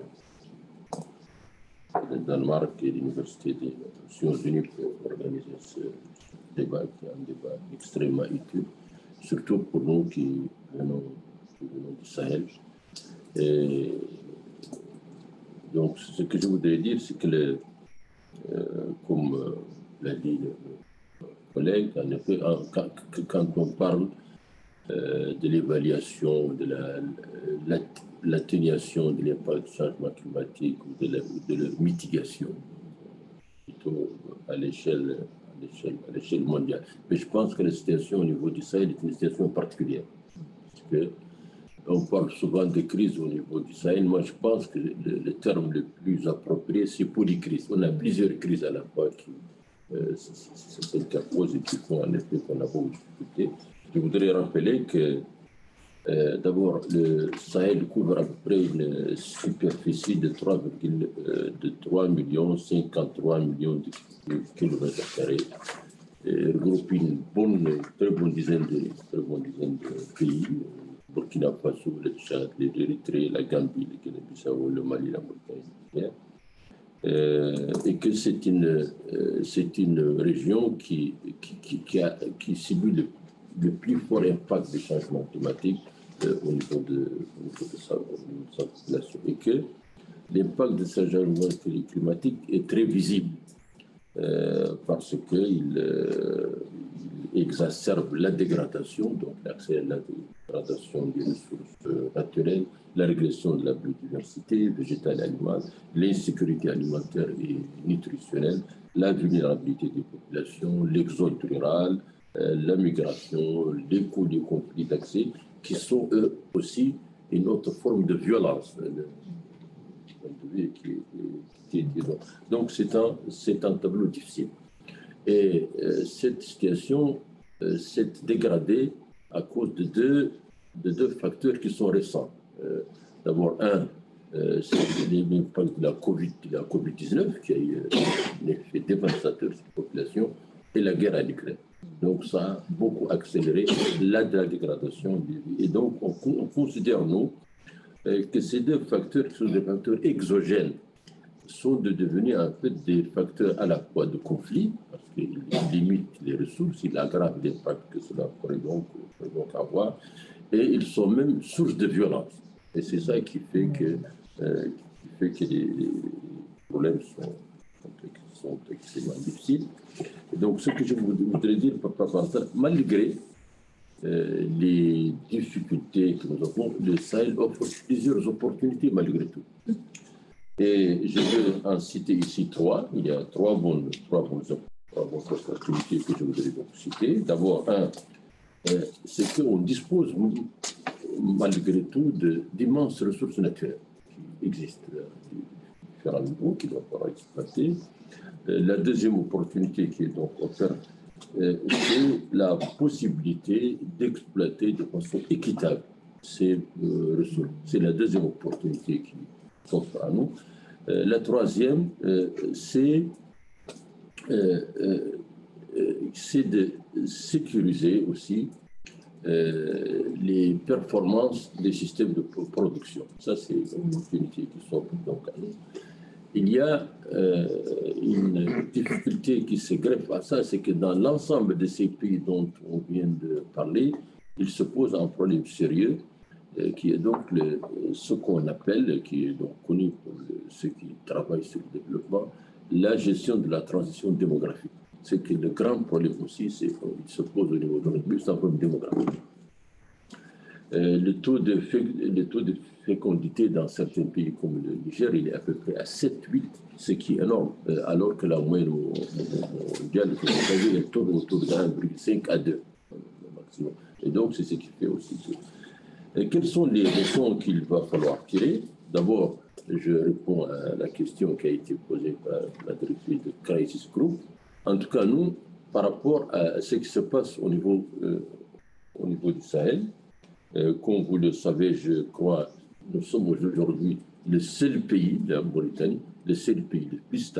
Danemark et l'Université des Nations Unies pour organiser ce débat, qui est un débat extrêmement utile, surtout pour nous qui venons, du Sahel. Et donc, ce que je voudrais dire, c'est que, le, comme euh, l'a dit le, collègue, quand, on parle euh, de l'évaluation de la, la l'atténuation de l'impact du changement climatique ou de la, de la mitigation, plutôt à l'échelle mondiale. Mais je pense que la situation au niveau du Sahel est une situation particulière. On parle souvent de crise au niveau du Sahel. Moi, je pense que le, terme le plus approprié, c'est polycrise. On a plusieurs crises à la fois qui euh, s'interposent et qui font en effet qu'on a beaucoup difficultés. Je voudrais rappeler que euh, D'abord, le Sahel couvre à peu près une superficie de 3, euh, de 3 millions 53 millions de kilomètres carrés. regroupe une bonne, très bonne dizaine de, très bonne dizaine de pays. Burkina Faso, le Tchad, l'Érythrée, la Gambie, le Guinée-Bissau, le Mali, la Mauritanie. Euh, et que c'est une, euh, une région qui, qui, qui, a, qui subit le, le plus fort impact des changements climatiques euh, au, niveau de, au niveau de sa population. Et que l'impact de ce changement climatique est très visible euh, parce qu'il euh, exacerbe la dégradation, donc l'accès à la dégradation des ressources naturelles, la régression de la biodiversité végétale et animale, l'insécurité alimentaire et nutritionnelle, la vulnérabilité des populations, l'exode rural, euh, la migration, les coûts des conflits d'accès, qui sont eux aussi une autre forme de violence. Donc c'est un, un tableau difficile. Et euh, cette situation euh, s'est dégradée à cause de deux, de deux facteurs qui sont récents. Euh, D'abord, un, c'est l'impact de la COVID, la COVID-19 qui a eu un effet dévastateur sur la population et la guerre à l'Ukraine. Donc ça a beaucoup accéléré la, dégradation des vies. Et donc on, con- on considère, nous, que ces deux facteurs qui sont des facteurs exogènes sont de devenir en fait des facteurs à la fois de conflit, parce qu'ils limitent les ressources, ils aggravent l'impact que cela pourrait donc, avoir, et ils sont même source de violence. Et c'est ça qui fait que, euh, les, problèmes sont, extrêmement difficiles. Donc, ce que je voudrais dire par ça, malgré euh, les difficultés que nous avons, le Sahel offre plusieurs opportunités malgré tout. Et je vais en citer ici trois. Il y a trois bonnes, trois bonnes, opportunités que je voudrais donc citer. D'abord, un, euh, c'est qu'on dispose malgré tout d'immenses ressources naturelles qui existent à différents niveaux, qui doivent être exploitées. Euh, La deuxième opportunité qui est donc offerte, euh, c'est la possibilité d'exploiter de façon équitable ces euh, ressources. C'est la deuxième opportunité qui s'offre à nous. Euh, la troisième, euh, c'est euh, euh, euh, de sécuriser aussi euh, les performances des systèmes de pro- production. Ça, c'est une opportunité qui s'offre donc à nous. Il y a euh, une difficulté qui se greffe à ça, c'est que dans l'ensemble de ces pays dont on vient de parler, il se pose un problème sérieux euh, qui est donc ce qu'on appelle, qui est donc connu pour ceux qui travaillent sur le développement, la gestion de la transition démographique. C'est que le grand problème aussi, c'est qu'il se pose au niveau de pays, c'est un problème démographique. Euh, le, taux de le taux de fécondité dans certains pays comme le Niger, il est à peu près à 7-8, ce qui est énorme, euh, alors que la moyenne mondiale, elle tourne autour de 1,5 à 2 euh, maximum. Et donc, c'est ce qui fait aussi. Et quelles sont les leçons qu'il va falloir tirer? D'abord, je réponds à la question qui a été posée par la directrice de Crisis Group. En tout cas, nous, par rapport à ce qui se passe au niveau, euh, au niveau du Sahel, comme vous le savez, je crois, nous sommes aujourd'hui le seul pays, la Mauritanie, le seul pays le plus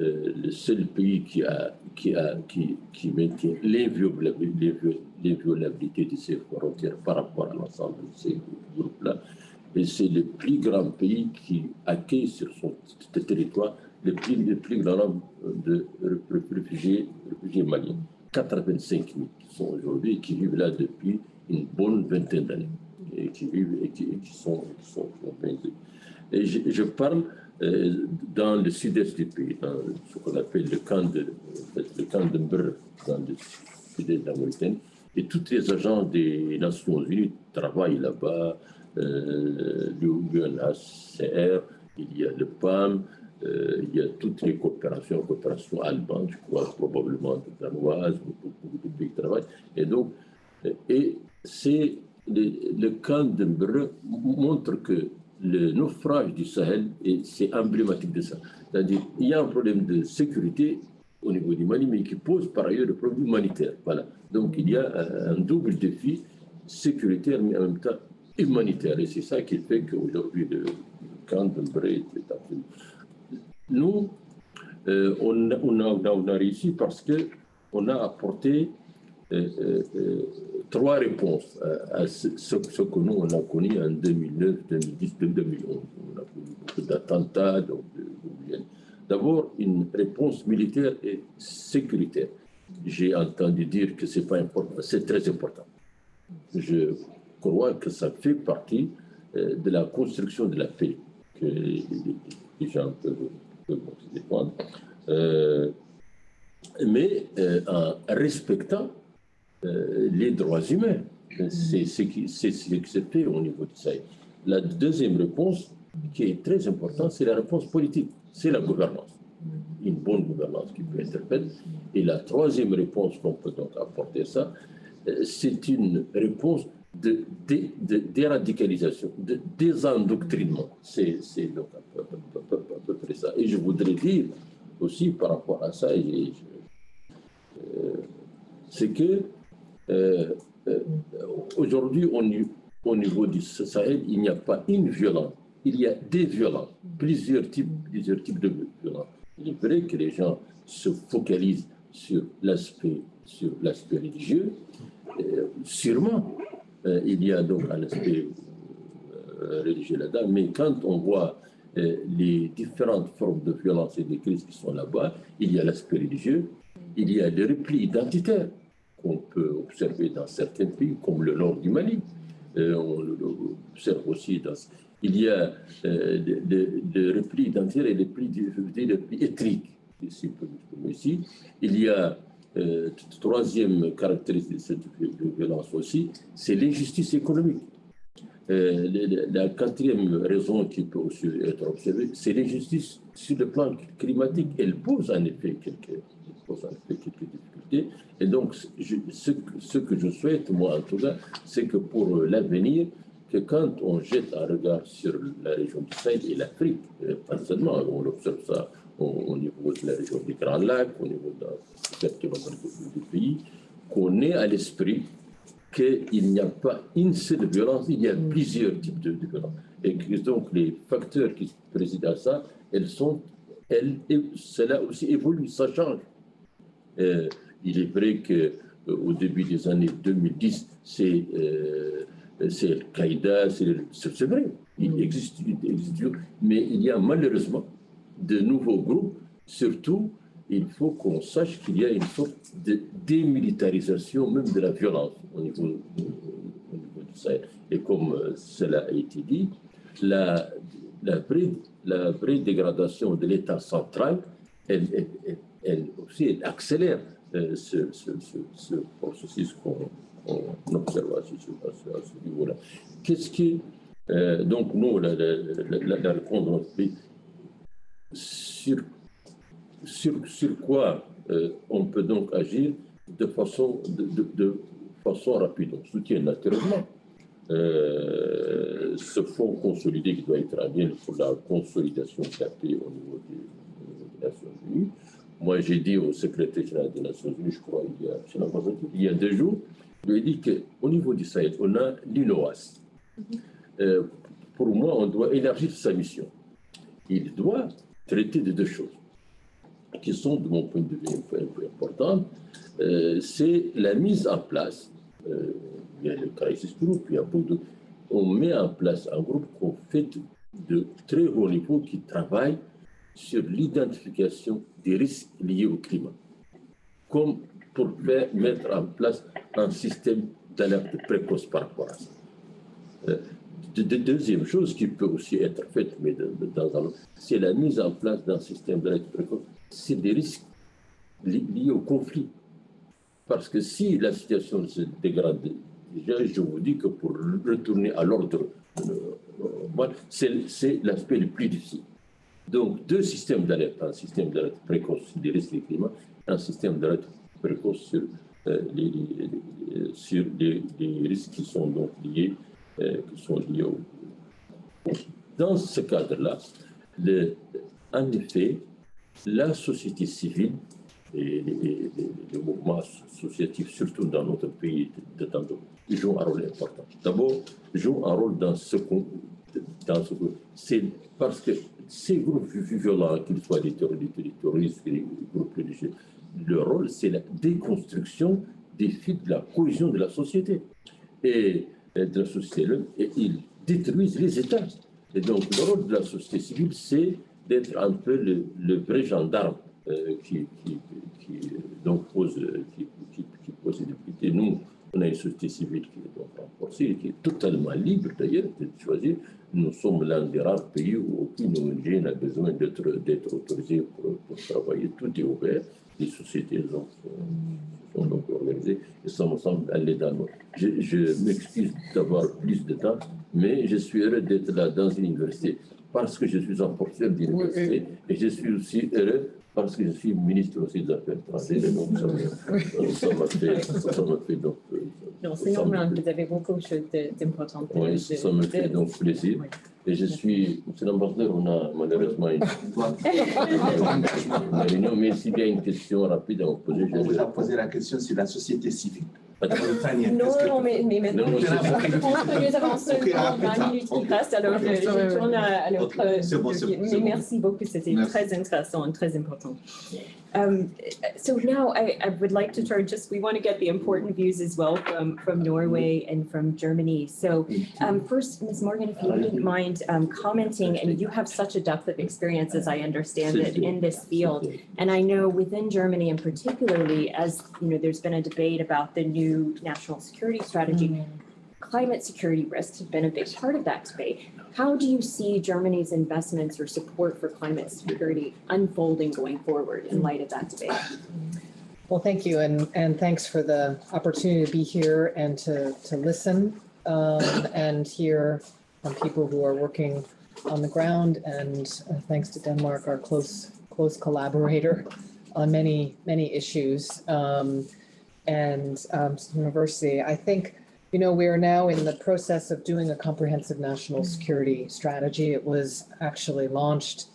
euh, le seul pays qui, a, qui, a, qui, qui maintient l'inviolabilité de ses frontières par rapport à l'ensemble de ces groupes-là. Et c'est le plus grand pays qui accueille sur son territoire le plus, le plus grand nombre de ré- réfugiés, réfugiés maliens. 85 000 qui sont aujourd'hui, qui vivent là depuis une bonne vingtaine d'années et qui vivent et qui, et sont, vus. Et je, parle euh, dans le sud-est du pays, ce qu'on appelle le camp de, le camp de dans le sud-est de la Mauritanie. Et tous les agents des Nations Unies travaillent là-bas, euh, l'UNHCR, il y a le PAM, euh, il y a toutes les coopérations, coopérations allemandes, je crois, probablement danoises, beaucoup, beaucoup de pays qui travaillent. Et donc, euh, et c'est le, le camp de Mbrr montre que le naufrage du Sahel, c'est emblématique de ça. C'est-à-dire, il y a un problème de sécurité au niveau du Mali, mais qui pose par ailleurs le problème humanitaire. Voilà. Donc, il y a un, double défi sécuritaire, mais en même temps humanitaire. Et c'est ça qui fait qu'aujourd'hui, le camp de Mbrr est nous, euh, on, a, on, a, réussi parce que on a apporté euh, euh, trois réponses à, ce, ce, ce que nous, on a connu en 2009, 2010, 2011. On a connu beaucoup d'attentats. D'abord, une réponse militaire et sécuritaire. J'ai entendu dire que c'est pas important, c'est très important. Je crois que ça fait partie euh, de la construction de la paix que les, gens peuvent, défendre. Euh, mais euh, en respectant euh, les droits humains. C'est ce qui c'est ce qui se fait au niveau du Sahel. La deuxième réponse, qui est très importante, c'est la réponse politique, c'est la gouvernance. Une bonne gouvernance qui peut être faite. Et la troisième réponse qu'on peut donc apporter ça, euh, c'est une réponse de, de, de déradicalisation, de désendoctrinement. C'est donc à peu, à peu- à peu- à peu près ça. Et je voudrais dire aussi par rapport à ça, euh, c'est que euh, euh, aujourd'hui, au, ni- au niveau du Sahel, il n'y a pas une violence, il y a des violences, plusieurs types, plusieurs types de violences. Il est vrai que les gens se focalisent sur l'aspect, sur l'aspect religieux. Euh, sûrement, il y a donc un aspect religieux là-dedans, mais quand on voit les différentes formes de violence et de crise qui sont là-bas, il y a l'aspect religieux, il y a le repli identitaire qu'on peut observer dans certains pays, comme le nord du Mali. Euh, on le- le- observe aussi dans. Il y a euh, le, le- le repli identitaire et si on peut l'exprimer ici. Il y a euh, troisième caractéristique de cette violence aussi, c'est l'injustice économique. Euh, la quatrième raison qui peut aussi être observée, c'est l'injustice sur le plan climatique. Elle pose en effet quelques, elle pose en effet quelques difficultés. Et donc, je- ce, ce que je souhaite, moi en tout cas, c'est que pour euh, l'avenir, que quand on jette un regard sur la région du Sahel et l'Afrique, euh, pas seulement, on observe ça au, au niveau de la région des Grands Lacs, au niveau de, de pays, qu'on ait à l'esprit qu'il n'y a pas une seule violence, il y a plusieurs types de, de violences. Et que donc les facteurs qui président à ça, elles sont, elles, cela aussi évolue, ça change. Euh, il est vrai que euh, début des années 2010, c'est euh, c'est Al-Qaïda, c'est vrai, il existe, mais il y a malheureusement de nouveaux groupes, surtout il faut qu'on sache qu'il y a une sorte de démilitarisation même de la violence au niveau, au niveau du Sahel. Et comme euh, cela a été dit, la, la, vraie, la vraie dégradation de l'État central, elle aussi elle accélère euh, ce, ce, ce, ce processus qu'on observe à ce, niveau-là. Qu'est-ce qui... euh, donc, nous, la, la, la, la- réponse sur sur, sur quoi euh, on peut donc agir de façon, de, de- façon rapide. On soutient naturellement euh, ce fonds consolidé qui doit être amené pour la consolidation paix au niveau des, des Nations Unies. Moi, j'ai dit au secrétaire général des Nations Unies, je crois, il y a, deux jours, je lui ai dit qu'au niveau du Sahel, on a l'UNOAS. Euh, pour moi, on doit élargir sa mission. Il doit traiter de deux choses qui sont, de mon point de vue, un peu, importantes, euh, c'est la mise en place, euh, il y a le Crisis Group, il y a beaucoup de... On met en place un groupe qu'on fait de très haut niveau qui travaille sur l'identification des risques liés au climat, comme pour mettre en place un système d'alerte précoce par rapport à ça. Euh, de- de- deuxième chose qui peut aussi être faite, mais de- c'est la mise en place d'un système d'alerte précoce. C'est des risques li- liés au conflit. Parce que si la situation se dégrade, déjà, je vous dis que pour retourner à l'ordre, euh, euh, c'est l'aspect le plus difficile. Donc, deux systèmes d'alerte, un système d'alerte précoce sur les risques du climat, un système d'alerte précoce sur, euh, les, les- sur les, risques qui sont donc liés, euh, qui sont liés au. Dans ce cadre-là, le- en effet, la société civile et les mouvements associatifs, surtout dans notre pays, de, ils jouent un rôle important. D'abord, jouent un rôle dans ce qu'on. C'est parce que ces groupes violents, qu'ils soient des terroristes, des terroristes, des groupes religieux, le rôle, c'est la déconstruction des fils de la cohésion de la société et, de la société. Et ils détruisent les États. Et donc, le rôle de la société civile, c'est d'être un peu le, vrai gendarme euh, qui, qui, donc pose, qui, qui, qui pose des difficultés. Nous, on a une société civile qui est donc renforcée, qui est totalement libre d'ailleurs de choisir. Nous sommes l'un des rares pays où aucune ONG n'a besoin d'être autorisée pour, pour, travailler. Tout est ouvert. Les sociétés sont, sont donc organisées et ça me semble aller dans l'ordre. Je, je m'excuse d'avoir plus de temps, mais je suis heureux d'être là dans une université parce que je suis un professeur d'université et je suis aussi heureux parce que je suis ministre aussi des Affaires étrangères. et Donc, ça me- ça m'a fait, ça m'a fait donc. euh, Non, c'est normal, vous avez beaucoup de choses d'importantes. Oui, ça me fait donc plaisir. Oui. Et je suis, monsieur l'ambassadeur, on a malheureusement une, une réunion, mais s'il y a une question rapide à vous poser, On vous je a posé la question sur la société civile. Mauritanienne, Non, qu'est-ce que- non, mais, mais maintenant, Non, je c'est ça. pense que nous avons Ok, seulement ah, plus 20 tard. minutes qui Ok. restent, alors je, Ok, je tourne à, à. Ok, c'est bon, c'est bon, Mais bon. merci beaucoup, c'était Merci. très intéressant and très important. Um, so now I, I would like to turn, just, we want to get the important views as well from, from Norway and from Germany. So um, first, Ms. Morgan, if you wouldn't mind um, commenting, and you have such a depth of experience, as I understand it, in this field. And I know within Germany and particularly, as, you know, there's been a debate about the new national security strategy, climate security risks have been a big part of that debate. How do you see Germany's investments or support for climate security unfolding going forward in light of that debate? Well, thank you, and, and thanks for the opportunity to be here and to, to listen um, and hear from people who are working on the ground. And uh, thanks to Denmark, our close, close collaborator on many, many issues. Um, and um, University, I think, you know, we are now in the process of doing a comprehensive national security strategy. It was actually launched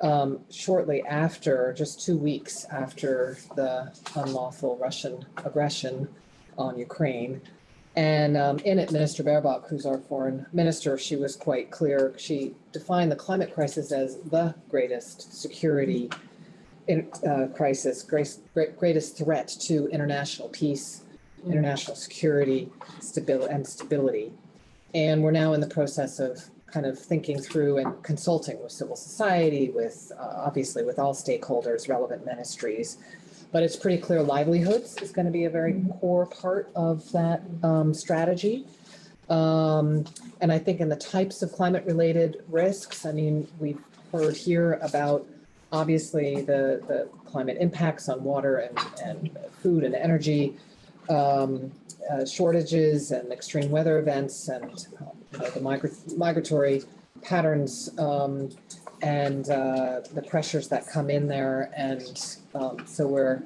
um, shortly after, just two weeks after the unlawful Russian aggression on Ukraine. And um, in it, Minister Baerbock, who's our foreign minister, she was quite clear. She defined the climate crisis as the greatest security in, uh, crisis, great, greatest threat to international peace, international security, stability, and stability. And we're now in the process of kind of thinking through and consulting with civil society, with uh, obviously with all stakeholders, relevant ministries. But it's pretty clear livelihoods is going to be a very core part of that um, strategy. Um, and I think in the types of climate related risks, I mean, we've heard here about obviously the, the climate impacts on water and, and food and energy, um, uh, shortages and extreme weather events and uh, you know, the migra- migratory patterns um, and uh, the pressures that come in there. And um, so we're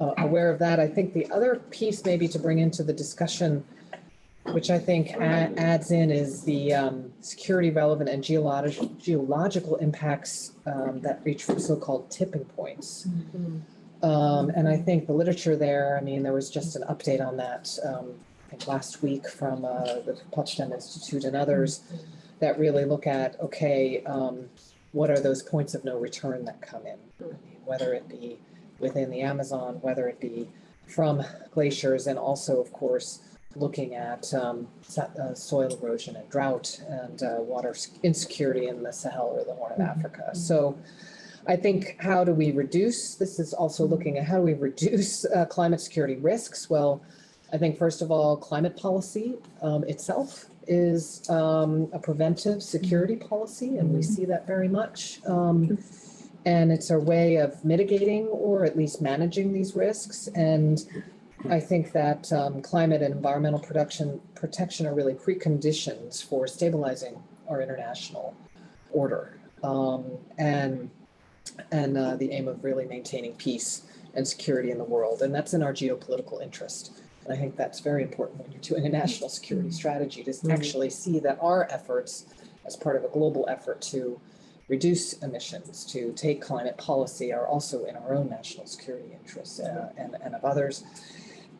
uh, aware of that. I think the other piece maybe to bring into the discussion, which I think adds in, is the um, security relevant and geological geological impacts um, that reach from so-called tipping points. Um, and I think the literature there, I mean, there was just an update on that, um, I think last week from, uh, the Potsdam Institute and others that really look at, okay, um, what are those points of no return that come in? I mean, Whether it be within the Amazon, whether it be from glaciers, and also, of course, looking at, um, uh, soil erosion and drought and, uh, water insecurity in the Sahel or the Horn of Africa. So, I think how do we reduce, this is also looking at how do we reduce uh, climate security risks? Well, I think first of all, climate policy um, itself is um, a preventive security policy, and we see that very much. Um, and it's a way of mitigating or at least managing these risks. And I think that um, climate and environmental production protection are really preconditions for stabilizing our international order. Um, and and uh, the aim of really maintaining peace and security in the world. And that's in our geopolitical interest. And I think that's very important when you're doing a national security strategy to actually see that our efforts, as part of a global effort to reduce emissions, to take climate policy, are also in our own national security interests uh, and, and of others.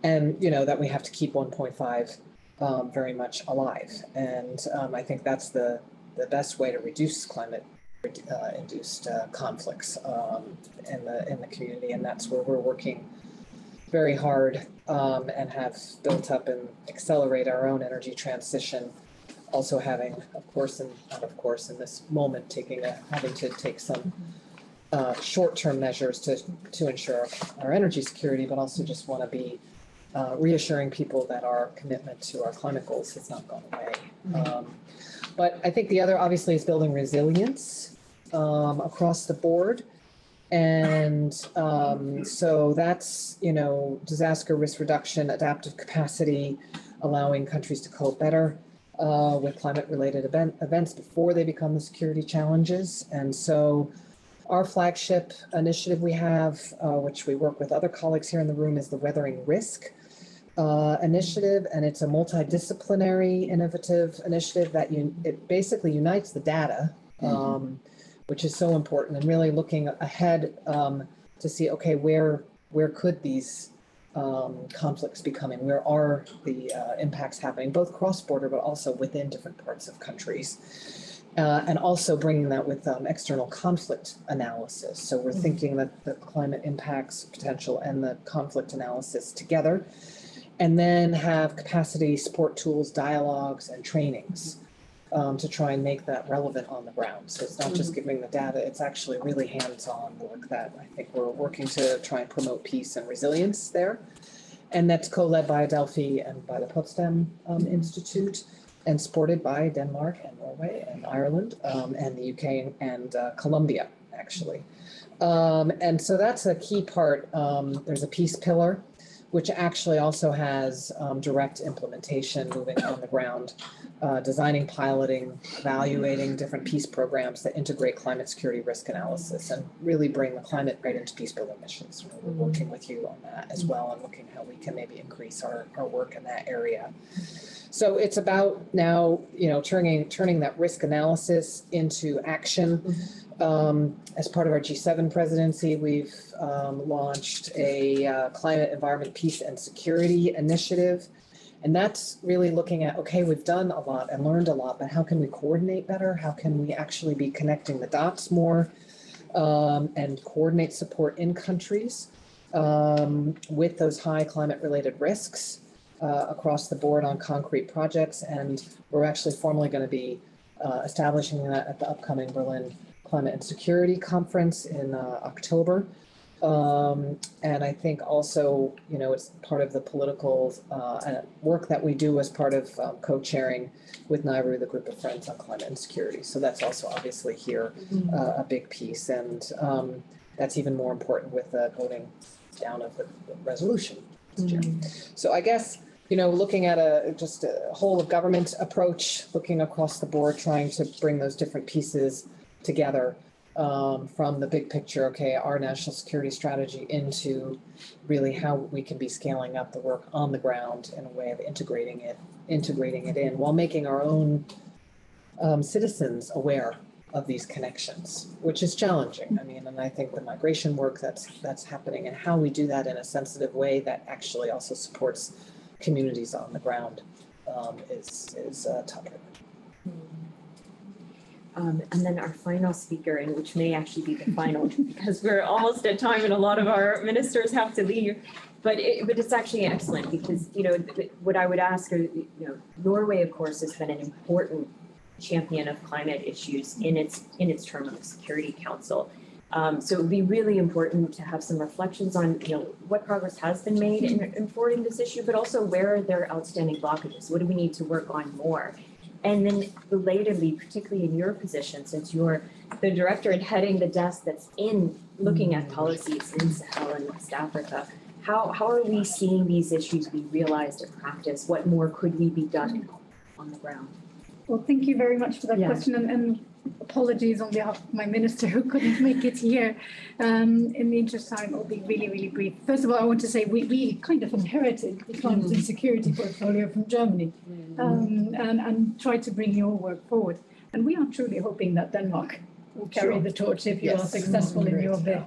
And, you know, that we have to keep 1.5 um, very much alive. And um, I think that's the, the best way to reduce climate uh, induced uh, conflicts um, in the in the community, and that's where we're working very hard um, and have built up and accelerate our own energy transition. Also having, of course, and not of course, in this moment, taking a having to take some uh, short-term measures to to ensure our energy security, but also just want to be uh, reassuring people that our commitment to our climate goals has not gone away. Um, but I think the other obviously is building resilience um, across the board. And um, so that's, you know, disaster risk reduction, adaptive capacity, allowing countries to cope better uh, with climate related event, events before they become the security challenges. And so our flagship initiative we have, uh, which we work with other colleagues here in the room, is the Weathering Risk uh, initiative, and it's a multidisciplinary, innovative initiative that you, it basically unites the data, um, which is so important, and really looking ahead um, to see, okay, where where could these um, conflicts be coming? Where are the uh, impacts happening, both cross-border but also within different parts of countries? Uh, and also bringing that with um, external conflict analysis. So we're thinking that the climate impacts potential and the conflict analysis together and then have capacity support tools, dialogues, and trainings um, to try and make that relevant on the ground. So it's not just giving the data, it's actually really hands-on work that I think we're working to try and promote peace and resilience there. And that's co-led by Adelphi and by the Potsdam um, Institute and supported by Denmark and Norway and Ireland um, and the UK and uh, Colombia, actually. Um, and so that's a key part. Um, there's a peace pillar which actually also has um, direct implementation moving on the ground, uh, designing, piloting, evaluating different peace programs that integrate climate security risk analysis and really bring the climate right into peace building missions. We're working with you on that as well and looking how we can maybe increase our, our work in that area. So it's about now, you know, turning turning that risk analysis into action. Um, as part of our G7 presidency, we've um, launched a uh, climate, environment, peace, and security initiative. And that's really looking at okay, we've done a lot and learned a lot, but how can we coordinate better? How can we actually be connecting the dots more um, and coordinate support in countries um, with those high climate related risks uh, across the board on concrete projects? And we're actually formally going to be uh, establishing that at the upcoming Berlin Climate and Security Conference in uh, October. Um, and I think also, you know, it's part of the political uh, work that we do as part of um, co-chairing with Nauru, the group of friends on climate and security. So that's also obviously here uh, a big piece, and um, that's even more important with the voting down of the the resolution. Chair. So I guess you know, looking at a just a whole of government approach, looking across the board, trying to bring those different pieces together um, from the big picture, okay, our national security strategy into really how we can be scaling up the work on the ground in a way of integrating it, integrating it in while making our own um, citizens aware of these connections, which is challenging. I mean, and I think the migration work that's that's happening and how we do that in a sensitive way that actually also supports communities on the ground um, is is uh, tougher. Um, and then our final speaker, and which may actually be the final, because we're almost at time and a lot of our ministers have to leave. But it, but it's actually excellent because, you know, what I would ask are, you know, Norway, of course, has been an important champion of climate issues in its, in its term of the Security Council. Um, so it would be really important to have some reflections on, you know, what progress has been made in, in forwarding this issue, but also where are there outstanding blockages? What do we need to work on more? And then relatedly, particularly in your position, since you're the director and heading the desk that's in looking at mm. policies in Sahel and West Africa, how, how are we seeing these issues be realized in practice? What more could we be done mm. on the ground? Well, thank you very much for that Yeah. question and, and apologies on behalf of my minister who couldn't make it here. Um, in the interest of time, I'll be really, really brief. First of all, I want to say we, we kind of inherited the climate and security portfolio from Germany um, and, and tried to bring your work forward. And we are truly hoping that Denmark will carry Sure. the torch if you are successful in your bid.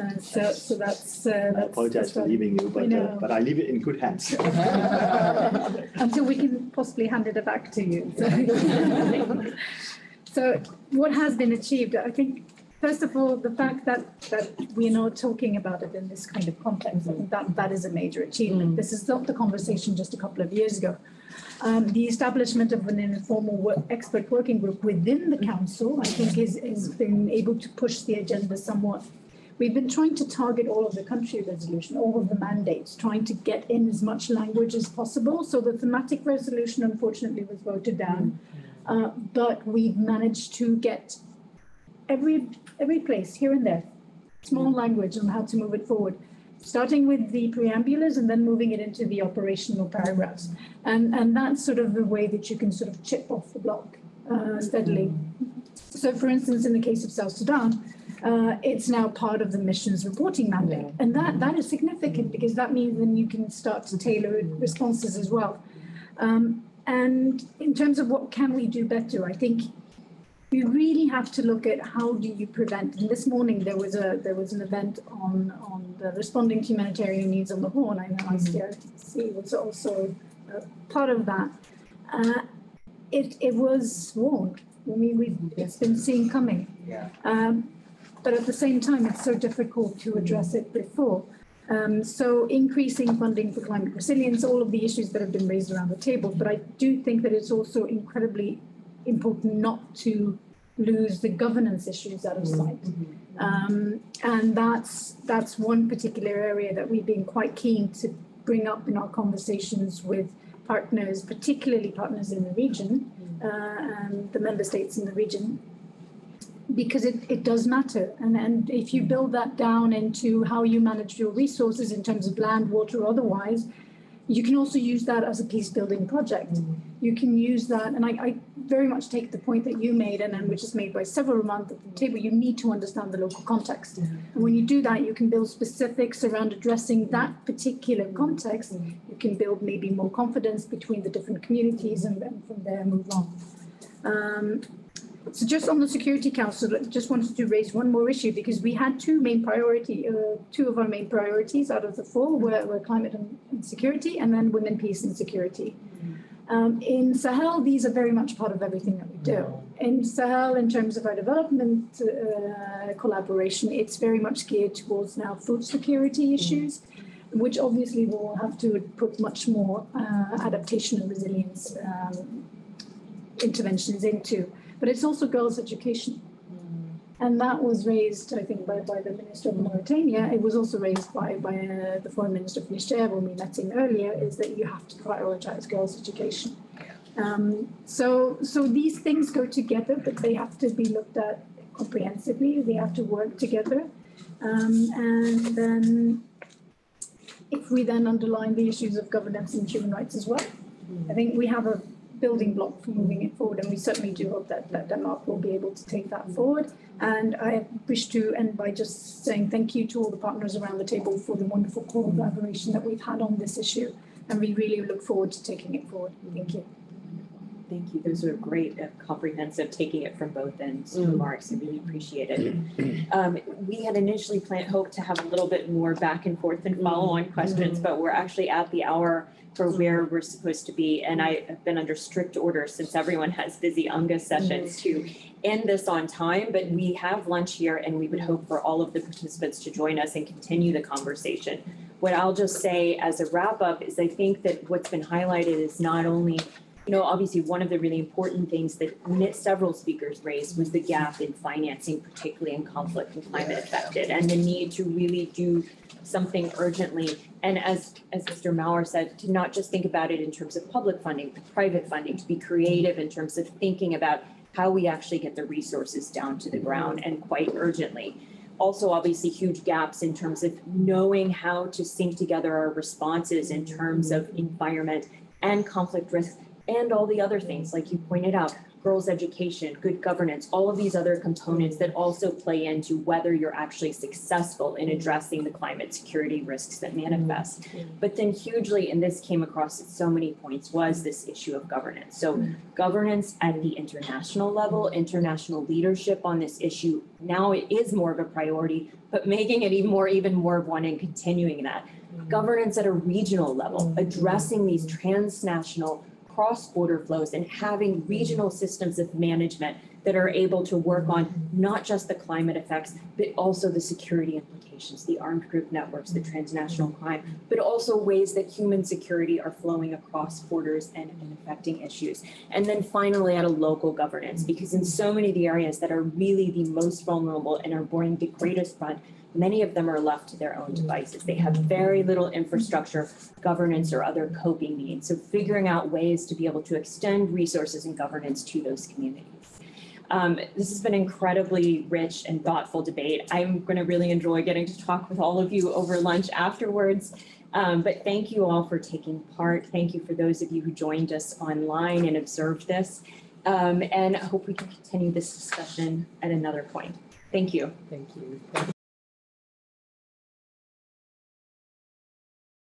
Uh, so, so that's, uh, I that's. apologize that's for what- leaving you, but, uh, know. but I leave it in good hands. until we can possibly hand it back to you. So- So what has been achieved, I think, first of all, the fact that, that we're not talking about it in this kind of context, I think that, that is a major achievement. This is not the conversation just a couple of years ago. Um, the establishment of an informal work, expert working group within the council, I think is, has been able to push the agenda somewhat. We've been trying to target all of the country resolution, all of the mandates, trying to get in as much language as possible. So the thematic resolution unfortunately was voted down. Uh, but we've managed to get every, every place here and there, small language on how to move it forward. Starting with the preambulas and then moving it into the operational paragraphs. And, and that's sort of the way that you can sort of chip off the block uh, steadily. So for instance, in the case of South Sudan, uh, it's now part of the mission's reporting mandate. And that, that is significant because that means then you can start to tailor responses as well. Um, and in terms of what can we do better, I think we really have to look at how do you prevent. And this morning there was a there was an event on on the responding to humanitarian needs on the Horn. I know ICRC was also part of that. Uh, it it was warned. I mean, we've it's been seen coming. Yeah. Um, but at the same time, it's so difficult to address it before. Um, so increasing funding for climate resilience, all of the issues that have been raised around the table. But I do think that it's also incredibly important not to lose the governance issues out of sight. Um, and that's that's one particular area that we've been quite keen to bring up in our conversations with partners, particularly partners in the region, uh, and the member states in the region, because it, it does matter. And, and if you build that down into how you manage your resources in terms of land, water, otherwise, you can also use that as a peace building project. You can use that, and I, I very much take the point that you made, and, and which is made by several around the table. You need to understand the local context. And when you do that, you can build specifics around addressing that particular context. You can build maybe more confidence between the different communities and then from there move on. Um, so just on the Security Council, I just wanted to raise one more issue because we had two main priority, uh, two of our main priorities out of the four were, were climate and, and security and then women, peace and security. Um, in Sahel, these are very much part of everything that we do. In Sahel, in terms of our development uh, collaboration, it's very much geared towards now food security issues, which obviously will have to put much more uh, adaptation and resilience um, interventions into but it's also girls' education. And that was raised, I think, by, by the Minister of Mauritania. It was also raised by, by uh, the Foreign Minister of Niger when we met him earlier, is that you have to prioritize girls' education. Um, so, so these things go together, but they have to be looked at comprehensively. They have to work together. Um, and then if we then underline the issues of governance and human rights as well, I think we have a building block for moving it forward. And we certainly do hope that, that Denmark will be able to take that forward. And I wish to end by just saying thank you to all the partners around the table for the wonderful collaboration that we've had on this issue. And we really look forward to taking it forward. Thank you. Thank you. Those are great, uh, comprehensive, taking it from both ends remarks. I really appreciate it. Um, we had initially planned, hoped to have a little bit more back and forth and follow-on questions, but we're actually at the hour for where we're supposed to be. And I have been under strict order since everyone has busy UNGA sessions to end this on time. But we have lunch here and we would hope for all of the participants to join us and continue the conversation. What I'll just say as a wrap up is I think that what's been highlighted is not only you know, obviously, one of the really important things that several speakers raised was the gap in financing, particularly in conflict and climate affected, and the need to really do something urgently. And as, as Mr. Maurer said, to not just think about it in terms of public funding, but private funding, to be creative in terms of thinking about how we actually get the resources down to the ground and quite urgently. Also, obviously, huge gaps in terms of knowing how to sync together our responses in terms of environment and conflict risk and all the other things, like you pointed out, girls' education, good governance, all of these other components that also play into whether you're actually successful in addressing the climate security risks that manifest. Mm-hmm. But then hugely, and this came across at so many points, was this issue of governance. So mm-hmm. governance at the international level, international leadership on this issue, now it is more of a priority, but making it even more, even more of one and continuing that. Mm-hmm. Governance at a regional level, addressing these transnational cross-border flows and having regional systems of management that are able to work on not just the climate effects, but also the security implications, the armed group networks, the transnational crime, but also ways that human security are flowing across borders and, and affecting issues. And then finally, at a local governance, because in so many of the areas that are really the most vulnerable and are bearing the greatest brunt, many of them are left to their own devices. They have very little infrastructure, governance, or other coping needs. So figuring out ways to be able to extend resources and governance to those communities. Um, this has been incredibly rich and thoughtful debate. I'm going to really enjoy getting to talk with all of you over lunch afterwards. Um, but thank you all for taking part. Thank you for those of you who joined us online and observed this. Um, and I hope we can continue this discussion at another point. Thank you. Thank you.